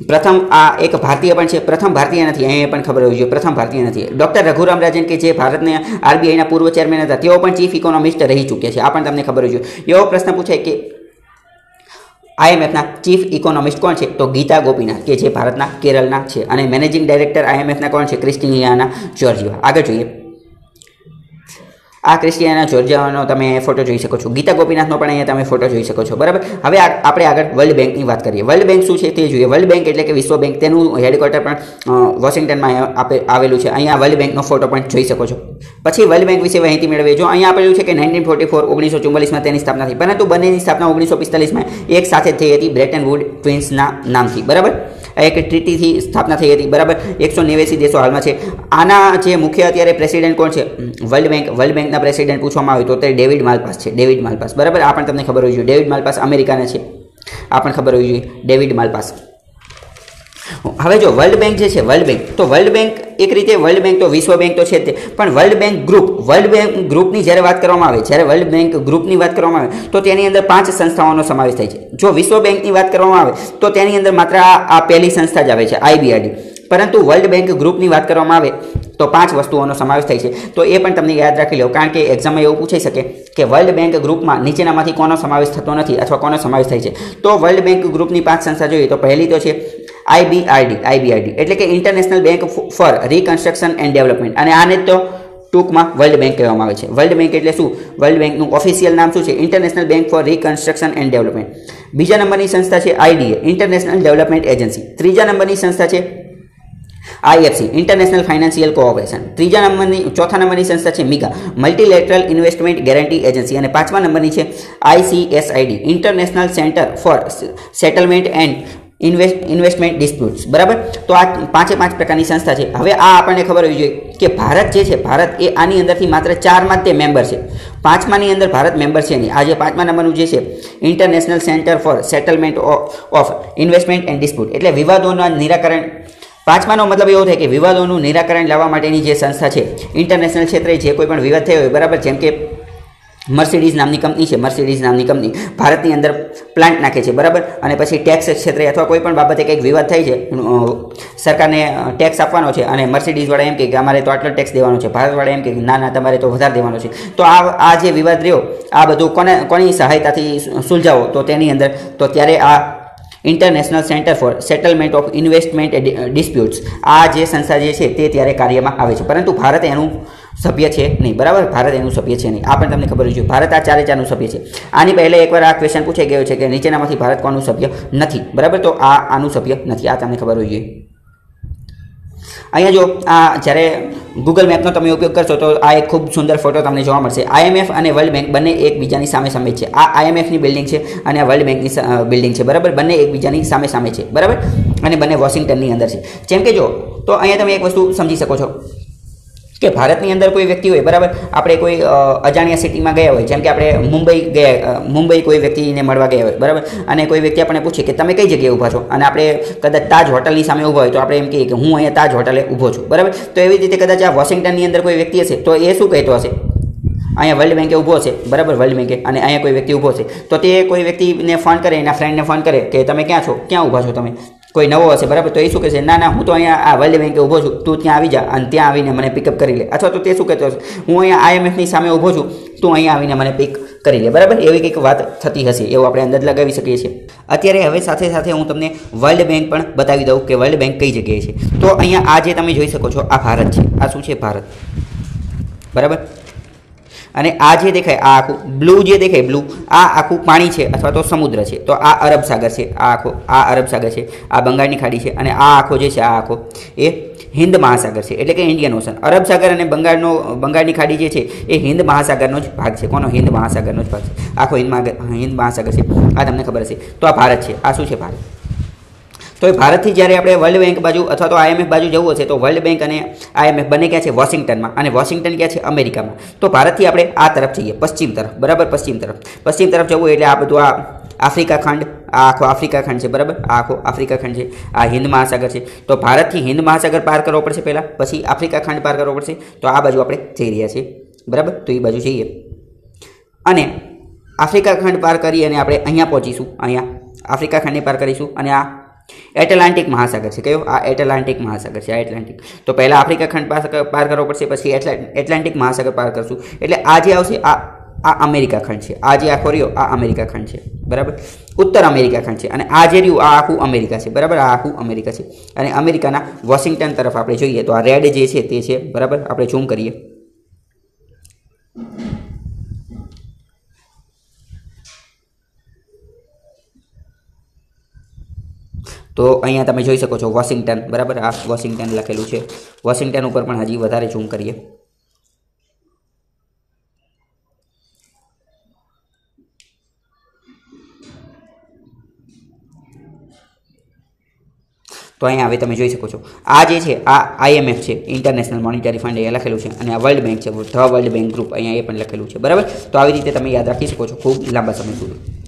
પ્રથમ આ એક ભારતીય પણ છે. પ્રથમ ભારતીય નથી. અહીંયા પણ ખબર હોવી જોઈએ. પ્રથમ ભારતીય નથી. ડૉક્ટર રઘુરામ રાજન કે જે ભારતના આરબીઆઈના પૂર્વ ચેરમેન હતા, તેઓ પણ ચીફ ઇકોનોમિસ્ટ રહી ચૂક્યા છે. આ પણ તમને ખબર હોવી જોઈએ. એવો પ્રશ્ન પૂછાય કે આઈએમએફના ચીફ ઇકોનોમિસ્ટ કોણ છે? તો ગીતા ગોપીનાથ, કે જે ભારતના કેરળના છે. અને મેનેજિંગ ડાયરેક્ટર આઈએમએફના કોણ છે? Kristalina Georgieva. આગળ જોઈએ. આ ક્રિસ્ટિયાના જોર્જિયાનો તમે ફોટો જોઈ શકો છો. ગીતા ગોપીનાથનો પણ અહીંયા તમે ફોટો જોઈ શકો છો. બરાબર? હવે આપણે આગળ વર્લ્ડ બેંકની વાત કરીએ. વર્લ્ડ બેંક શું છે તે જોઈએ. વર્લ્ડ બેંક એટલે કે વિશ્વ બેંક તેનું હેડક્વાર્ટર પણ વોશિંગ્ટનમાં આવેલું છે. અહીંયા વર્લ્ડ બેંકનો ફોટો પણ જોઈ શકો છો. પછી વર્લ્ડ બેંક વિશે માહિતી મેળવીએ. જો અહીંયા આપેલું છે કે નાઇન્ટીન ફોર્ટી ફોર ઓગણીસો ચુમ્માલીસમાં તેની સ્થાપના થઈ. પરંતુ બંનેની સ્થાપના ઓગણીસો પિસ્તાલીસમાં એક સાથે થઈ હતી. બ્રેટન વુડ ટ્વિન્સના નામથી. બરાબર? એક ટ્રીટીથી સ્થાપના થઈ હતી. બરાબર? એકસો નેવ્યાસી દેશો હાલમાં છે. આના જે મુખ્ય અત્યારે પ્રેસિડેન્ટ કોણ છે? વર્લ્ડ બેંક વર્લ્ડ બેંકના પ્રેસિડેન્ટ પૂછવામાં આવે તો તે ડેવિડ માલપાસ છે. David Malpass. બરાબર? આ પણ તમને ખબર હોવી જોઈએ. ડેવિડ માલપાસ અમેરિકાના છે. આ પણ ખબર હોવી જોઈએ. David Malpass. હવે જો વર્લ્ડ બેંક જે છે વર્લ્ડ બેંક તો વર્લ્ડ બેંક એક રીતે વર્લ્ડ બેંક તો વિશ્વ બેંક તો છે તે. પણ World Bank Group World Bank ગ્રુપની જ્યારે વાત કરવામાં આવે, જ્યારે વર્લ્ડ બેંક ગ્રુપની વાત કરવામાં આવે, તો તેની અંદર પાંચ સંસ્થાઓનો સમાવેશ થાય છે. જો વિશ્વ બેંકની વાત કરવામાં આવે, તો તેની અંદર માત્ર આ પહેલી સંસ્થા જ આવે છે આઈબીઆરડી પરંતુ વર્લ્ડ બેંક ગ્રુપની વાત કરવામાં આવે, તો પાંચ વસ્તુઓનો સમાવેશ થાય છે. તો એ પણ તમને યાદ રાખી લો, કારણ કે એક્ઝામમાં એવું પૂછાઈ શકે કે વર્લ્ડ બેંક ગ્રુપમાં નીચેનામાંથી કોનો સમાવેશ થતો નથી અથવા કોનો સમાવેશ થાય છે. તો વર્લ્ડ બેંક ગ્રુપની પાંચ સંસ્થા જોઈએ, તો પહેલી તો છે આઈબીઆરડી આઈબીઆરડી એટલે કે International Bank for Reconstruction and Development અને આને તો ટૂંકમાં વર્લ્ડ બેંક કહેવામાં આવે છે. વર્લ્ડ બેંક એટલે શું? વર્લ્ડ બેંકનું ઓફિશિયલ નામ શું છે? International Bank for Reconstruction and Development બીજા નંબરની સંસ્થા છે આઈડીએ ઇન્ટરનેશનલ ડેવલપમેન્ટ એજન્સી ત્રીજા નંબરની સંસ્થા છે આઈએફસી ઇન્ટરનેશનલ ફાઇનાન્શિયલ કોઓપરેશન ત્રીજા નંબરની, ચોથા નંબરની સંસ્થા છે MIGA Multilateral Investment Guarantee Agency અને પાંચમા નંબરની છે ICSID International Centre for Settlement and Invest, Investment Disputes. બરાબર? તો આ પાંચે પાંચ પ્રકારની સંસ્થા છે. હવે આ આપણને ખબર હોવી જોઈએ કે ભારત જે છે, ભારત એ આની અંદરથી માત્ર ચારમાં તે મેમ્બર છે. પાંચમાની અંદર ભારત મેમ્બર છે નહીં. આ જે પાંચમા નંબરનું જે છે International Centre for Settlement of Investment and Dispute એટલે વિવાદોના નિરાકરણ. પાંચમાનો મતલબ એવો થાય કે વિવાદોનું નિરાકરણ લાવવા માટેની જે સંસ્થા છે ઇન્ટરનેશનલ ક્ષેત્રે જે કોઈ પણ વિવાદ થયો હોય, બરાબર? જેમ કે મર્સિડીઝ નામની કંપની છે મર્સિડીઝ નામની કંપની. ભારતની અંદર પ્લાન્ટ નાખે છે, બરાબર? અને પછી ટેક્સ ક્ષેત્રે અથવા કોઈ પણ બાબતે કંઈક વિવાદ થાય છે સરકારને ટેક્સ આપવાનો છે અને મર્સિડીઝવાળા એમ કે અમારે તો આટલો ટેક્સ દેવાનો છે ભારતવાળા એમ કે ના ના, તમારે તો વધારે દેવાનો છે. તો આ આ જે વિવાદ રહ્યો, આ બધું કોને, કોની સહાયતાથી સુલઝાવો? તો તેની અંદર, તો ત્યારે આ International Centre for Settlement of Investment Disputes આ જે સંસ્થા જે છે તે ત્યારે કાર્યમાં આવે છે. પરંતુ ભારત એનું સભ્ય છે નહીં. બરાબર? ભારત એનું સભ્ય છે નહીં. આ પણ તમને ખબર જોઈએ. ભારત આ ચારે ચારનું સભ્ય છે. આની પહેલે એકવાર આ ક્વેશ્ચન પૂછાઈ ગયો છે કે નીચેનામાંથી ભારત કોનું સભ્ય નથી. બરાબર? તો આ આનું સભ્ય નથી. આ તમને ખબર હોવી જોઈએ. અહીંયા જો આ જ્યારે ગૂગલ મેપનો તમે ઉપયોગ કરશો તો આ એક ખૂબ સુંદર ફોટો તમને જોવા મળશે. આઈએમએફ અને વર્લ્ડ બેંક બંને એકબીજાની સામે સામે છે. આ આઈએમએફની બિલ્ડિંગ છે અને આ વર્લ્ડ બેંકની બિલ્ડિંગ છે. બરાબર? બંને એકબીજાની સામે સામે છે. બરાબર? અને બંને વોશિંગ્ટનની અંદર છે. જેમ કે જો, તો અહીંયા તમે એક વસ્તુ સમજી શકો છો. કે ભારતની અંદર કોઈ વ્યક્તિ હોય, બરાબર? આપણે કોઈ અજાણ્યા સિટીમાં ગયા હોય, જેમ કે આપણે મુંબઈ ગયા મુંબઈ કોઈ વ્યક્તિને મળવા ગયા હોય, બરાબર? અને કોઈ વ્યક્તિ આપણને પૂછે કે તમે કઈ જગ્યાએ ઊભા છો? અને આપણે કદાચ તાજ હોટલની સામે ઊભા હોય, તો આપણે એમ કહીએ કે હું અહીંયા તાજ હોટલે ઊભો છું, બરાબર? તો એવી રીતે કદાચ આ વોશિંગ્ટનની અંદર કોઈ વ્યક્તિ હશે, તો એ શું કહેતો હશે? અહીંયા વર્લ્ડ બેંકે ઊભો છે બરાબર? વર્લ્ડ બેંકે, અને અહીંયા કોઈ વ્યક્તિ ઊભો છે તો તે કોઈ વ્યક્તિને ફોન કરે, એના ફ્રેન્ડને ફોન કરે કે તમે ક્યાં છો? ક્યાં ઊભા છો તમે? કોઈ નવો હશે, બરાબર? તો એ શું કહેશે? ના ના, હું તો અહીંયા આ વર્લ્ડ બેંકે ઊભો છું. તું ત્યાં આવી જા અને ત્યાં આવીને મને પિકઅપ કરી લે. અથવા તો તે શું કહેતો હશે? હું અહીંયા આઈએમએફની સામે ઊભો છું. તું અહીંયા આવીને મને પિક કરી લે. બરાબર? એવી કંઈક વાત થતી હશે, એવું આપણે અંદાજ લગાવી શકીએ છીએ. અત્યારે હવે સાથે સાથે હું તમને વર્લ્ડ બેંક પણ બતાવી દઉં કે વર્લ્ડ બેંક કઈ જગ્યાએ છે. તો અહીંયા આ જે તમે જોઈ શકો છો, આ ભારત છે. આ શું છે ભારત? બરાબર? અને આ જે દેખાય, આ આખું બ્લુ જે દેખાય બ્લુ આ આખું પાણી છે અથવા તો સમુદ્ર છે. તો આ અરબ સાગર છે, આ આખો, આ અરબ સાગર છે, આ બંગાળની ખાડી છે અને આ આખો જે છે, આ આખો એ હિન્દ મહાસાગર છે. એટલે કે ઇન્ડિયન ઓશન અરબ સાગર અને બંગાળનો, બંગાળની ખાડી જે છે, એ હિન્દ મહાસાગરનો જ ભાગ છે. કોનો? હિન્દ મહાસાગરનો જ ભાગ છે. આખો હિન્દ હિન્દ મહાસાગર છે. આ તમને ખબર હશે. તો આ ભારત છે. આ શું છે? ભારત. તો એ ભારતથી જ્યારે આપણે વર્લ્ડ બેંક બાજુ અથવા તો આઈએમએફ બાજુ જવું હશે, તો વર્લ્ડ બેંક અને આઈએમએફ બંને ક્યાં છે વોશિંગ્ટનમાં અને વોશિંગ્ટન ક્યાં છે અમેરિકામાં. તો ભારતથી આપણે આ તરફ જઈએ, પશ્ચિમ તરફ, બરાબર પશ્ચિમ તરફ. પશ્ચિમ તરફ જવું એટલે આ બધું આ આફ્રિકા ખંડ, આ આખો આફ્રિકા ખંડ છે, બરાબર? આ આખો આફ્રિકા ખંડ છે, આ હિન્દ મહાસાગર છે. તો ભારતથી હિન્દ મહાસાગર પાર કરવો પડશે પહેલાં, પછી આફ્રિકા ખંડ પાર કરવો પડશે, તો આ બાજુ આપણે જઈ રહ્યા છીએ, બરાબર? તો એ બાજુ જઈએ. અને આફ્રિકા ખંડ પાર કરી અને આપણે અહીંયા પહોંચીશું, અહીંયા આફ્રિકા ખંડને પાર કરીશું અને આ એટલાન્ટિક મહાસાગર છે. કયો? આ એટલાન્ટિક મહાસાગર છે. આ એટલાન્ટિક તો પહેલાં આફ્રિકા ખંડ પાર પાર કરવો પડશે? પછી એટલાન્ટિક મહાસાગર પાર કરશું. એટલે આ જે આવશે આ આ અમેરિકા ખંડ છે. આ જે આખો રહ્યો આ અમેરિકા ખંડ છે. બરાબર? ઉત્તર અમેરિકા ખંડ છે. અને આ જે રહ્યું આ આખું અમેરિકા છે. બરાબર? આ આખું અમેરિકા છે. અને અમેરિકાના વોશિંગ્ટન તરફ આપણે જોઈએ તો આ રેડ જે છે તે છે. બરાબર? આપણે ઝૂમ કરીએ. તો અહીંયા તમે જોઈ શકો છો વોશિંગ્ટન, બરાબર? આ વોશિંગ્ટન લખેલું છે. વોશિંગ્ટન ઉપર પણ હજી વધારે ઝૂમ કરીએ. તો અહીંયા હવે તમે જોઈ શકો છો. આ જે છે, આ આઈએમએફ છે ઇન્ટરનેશનલ મોનિટરી ફંડ એ લખેલું છે અને આ વર્લ્ડ બેંક છે, ધ વર્લ્ડ બેંક ગ્રુપ અહીંયા એ પણ લખેલું છે, બરાબર? તો આવી રીતે તમે યાદ રાખી શકો છો ખૂબ લાંબા સમય સુધી.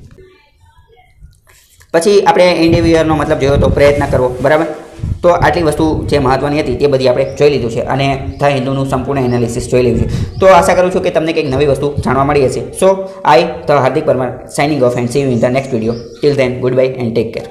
પછી આપણે ઇન્ડિવિજ્યુઅલનો મતલબ જોયો તો પ્રયત્ન કરવો, બરાબર? તો આટલી વસ્તુ જે મહત્વની હતી તે બધી આપણે જોઈ લીધું છે અને ધ હિન્દુનું સંપૂર્ણ એનાલિસિસ જોઈ લીધું છે. તો આશા કરું છું કે તમને કંઈક નવી વસ્તુ જાણવા મળી હશે. So I the Hardik Parmar signing off and see you in the next video till then good bye and take care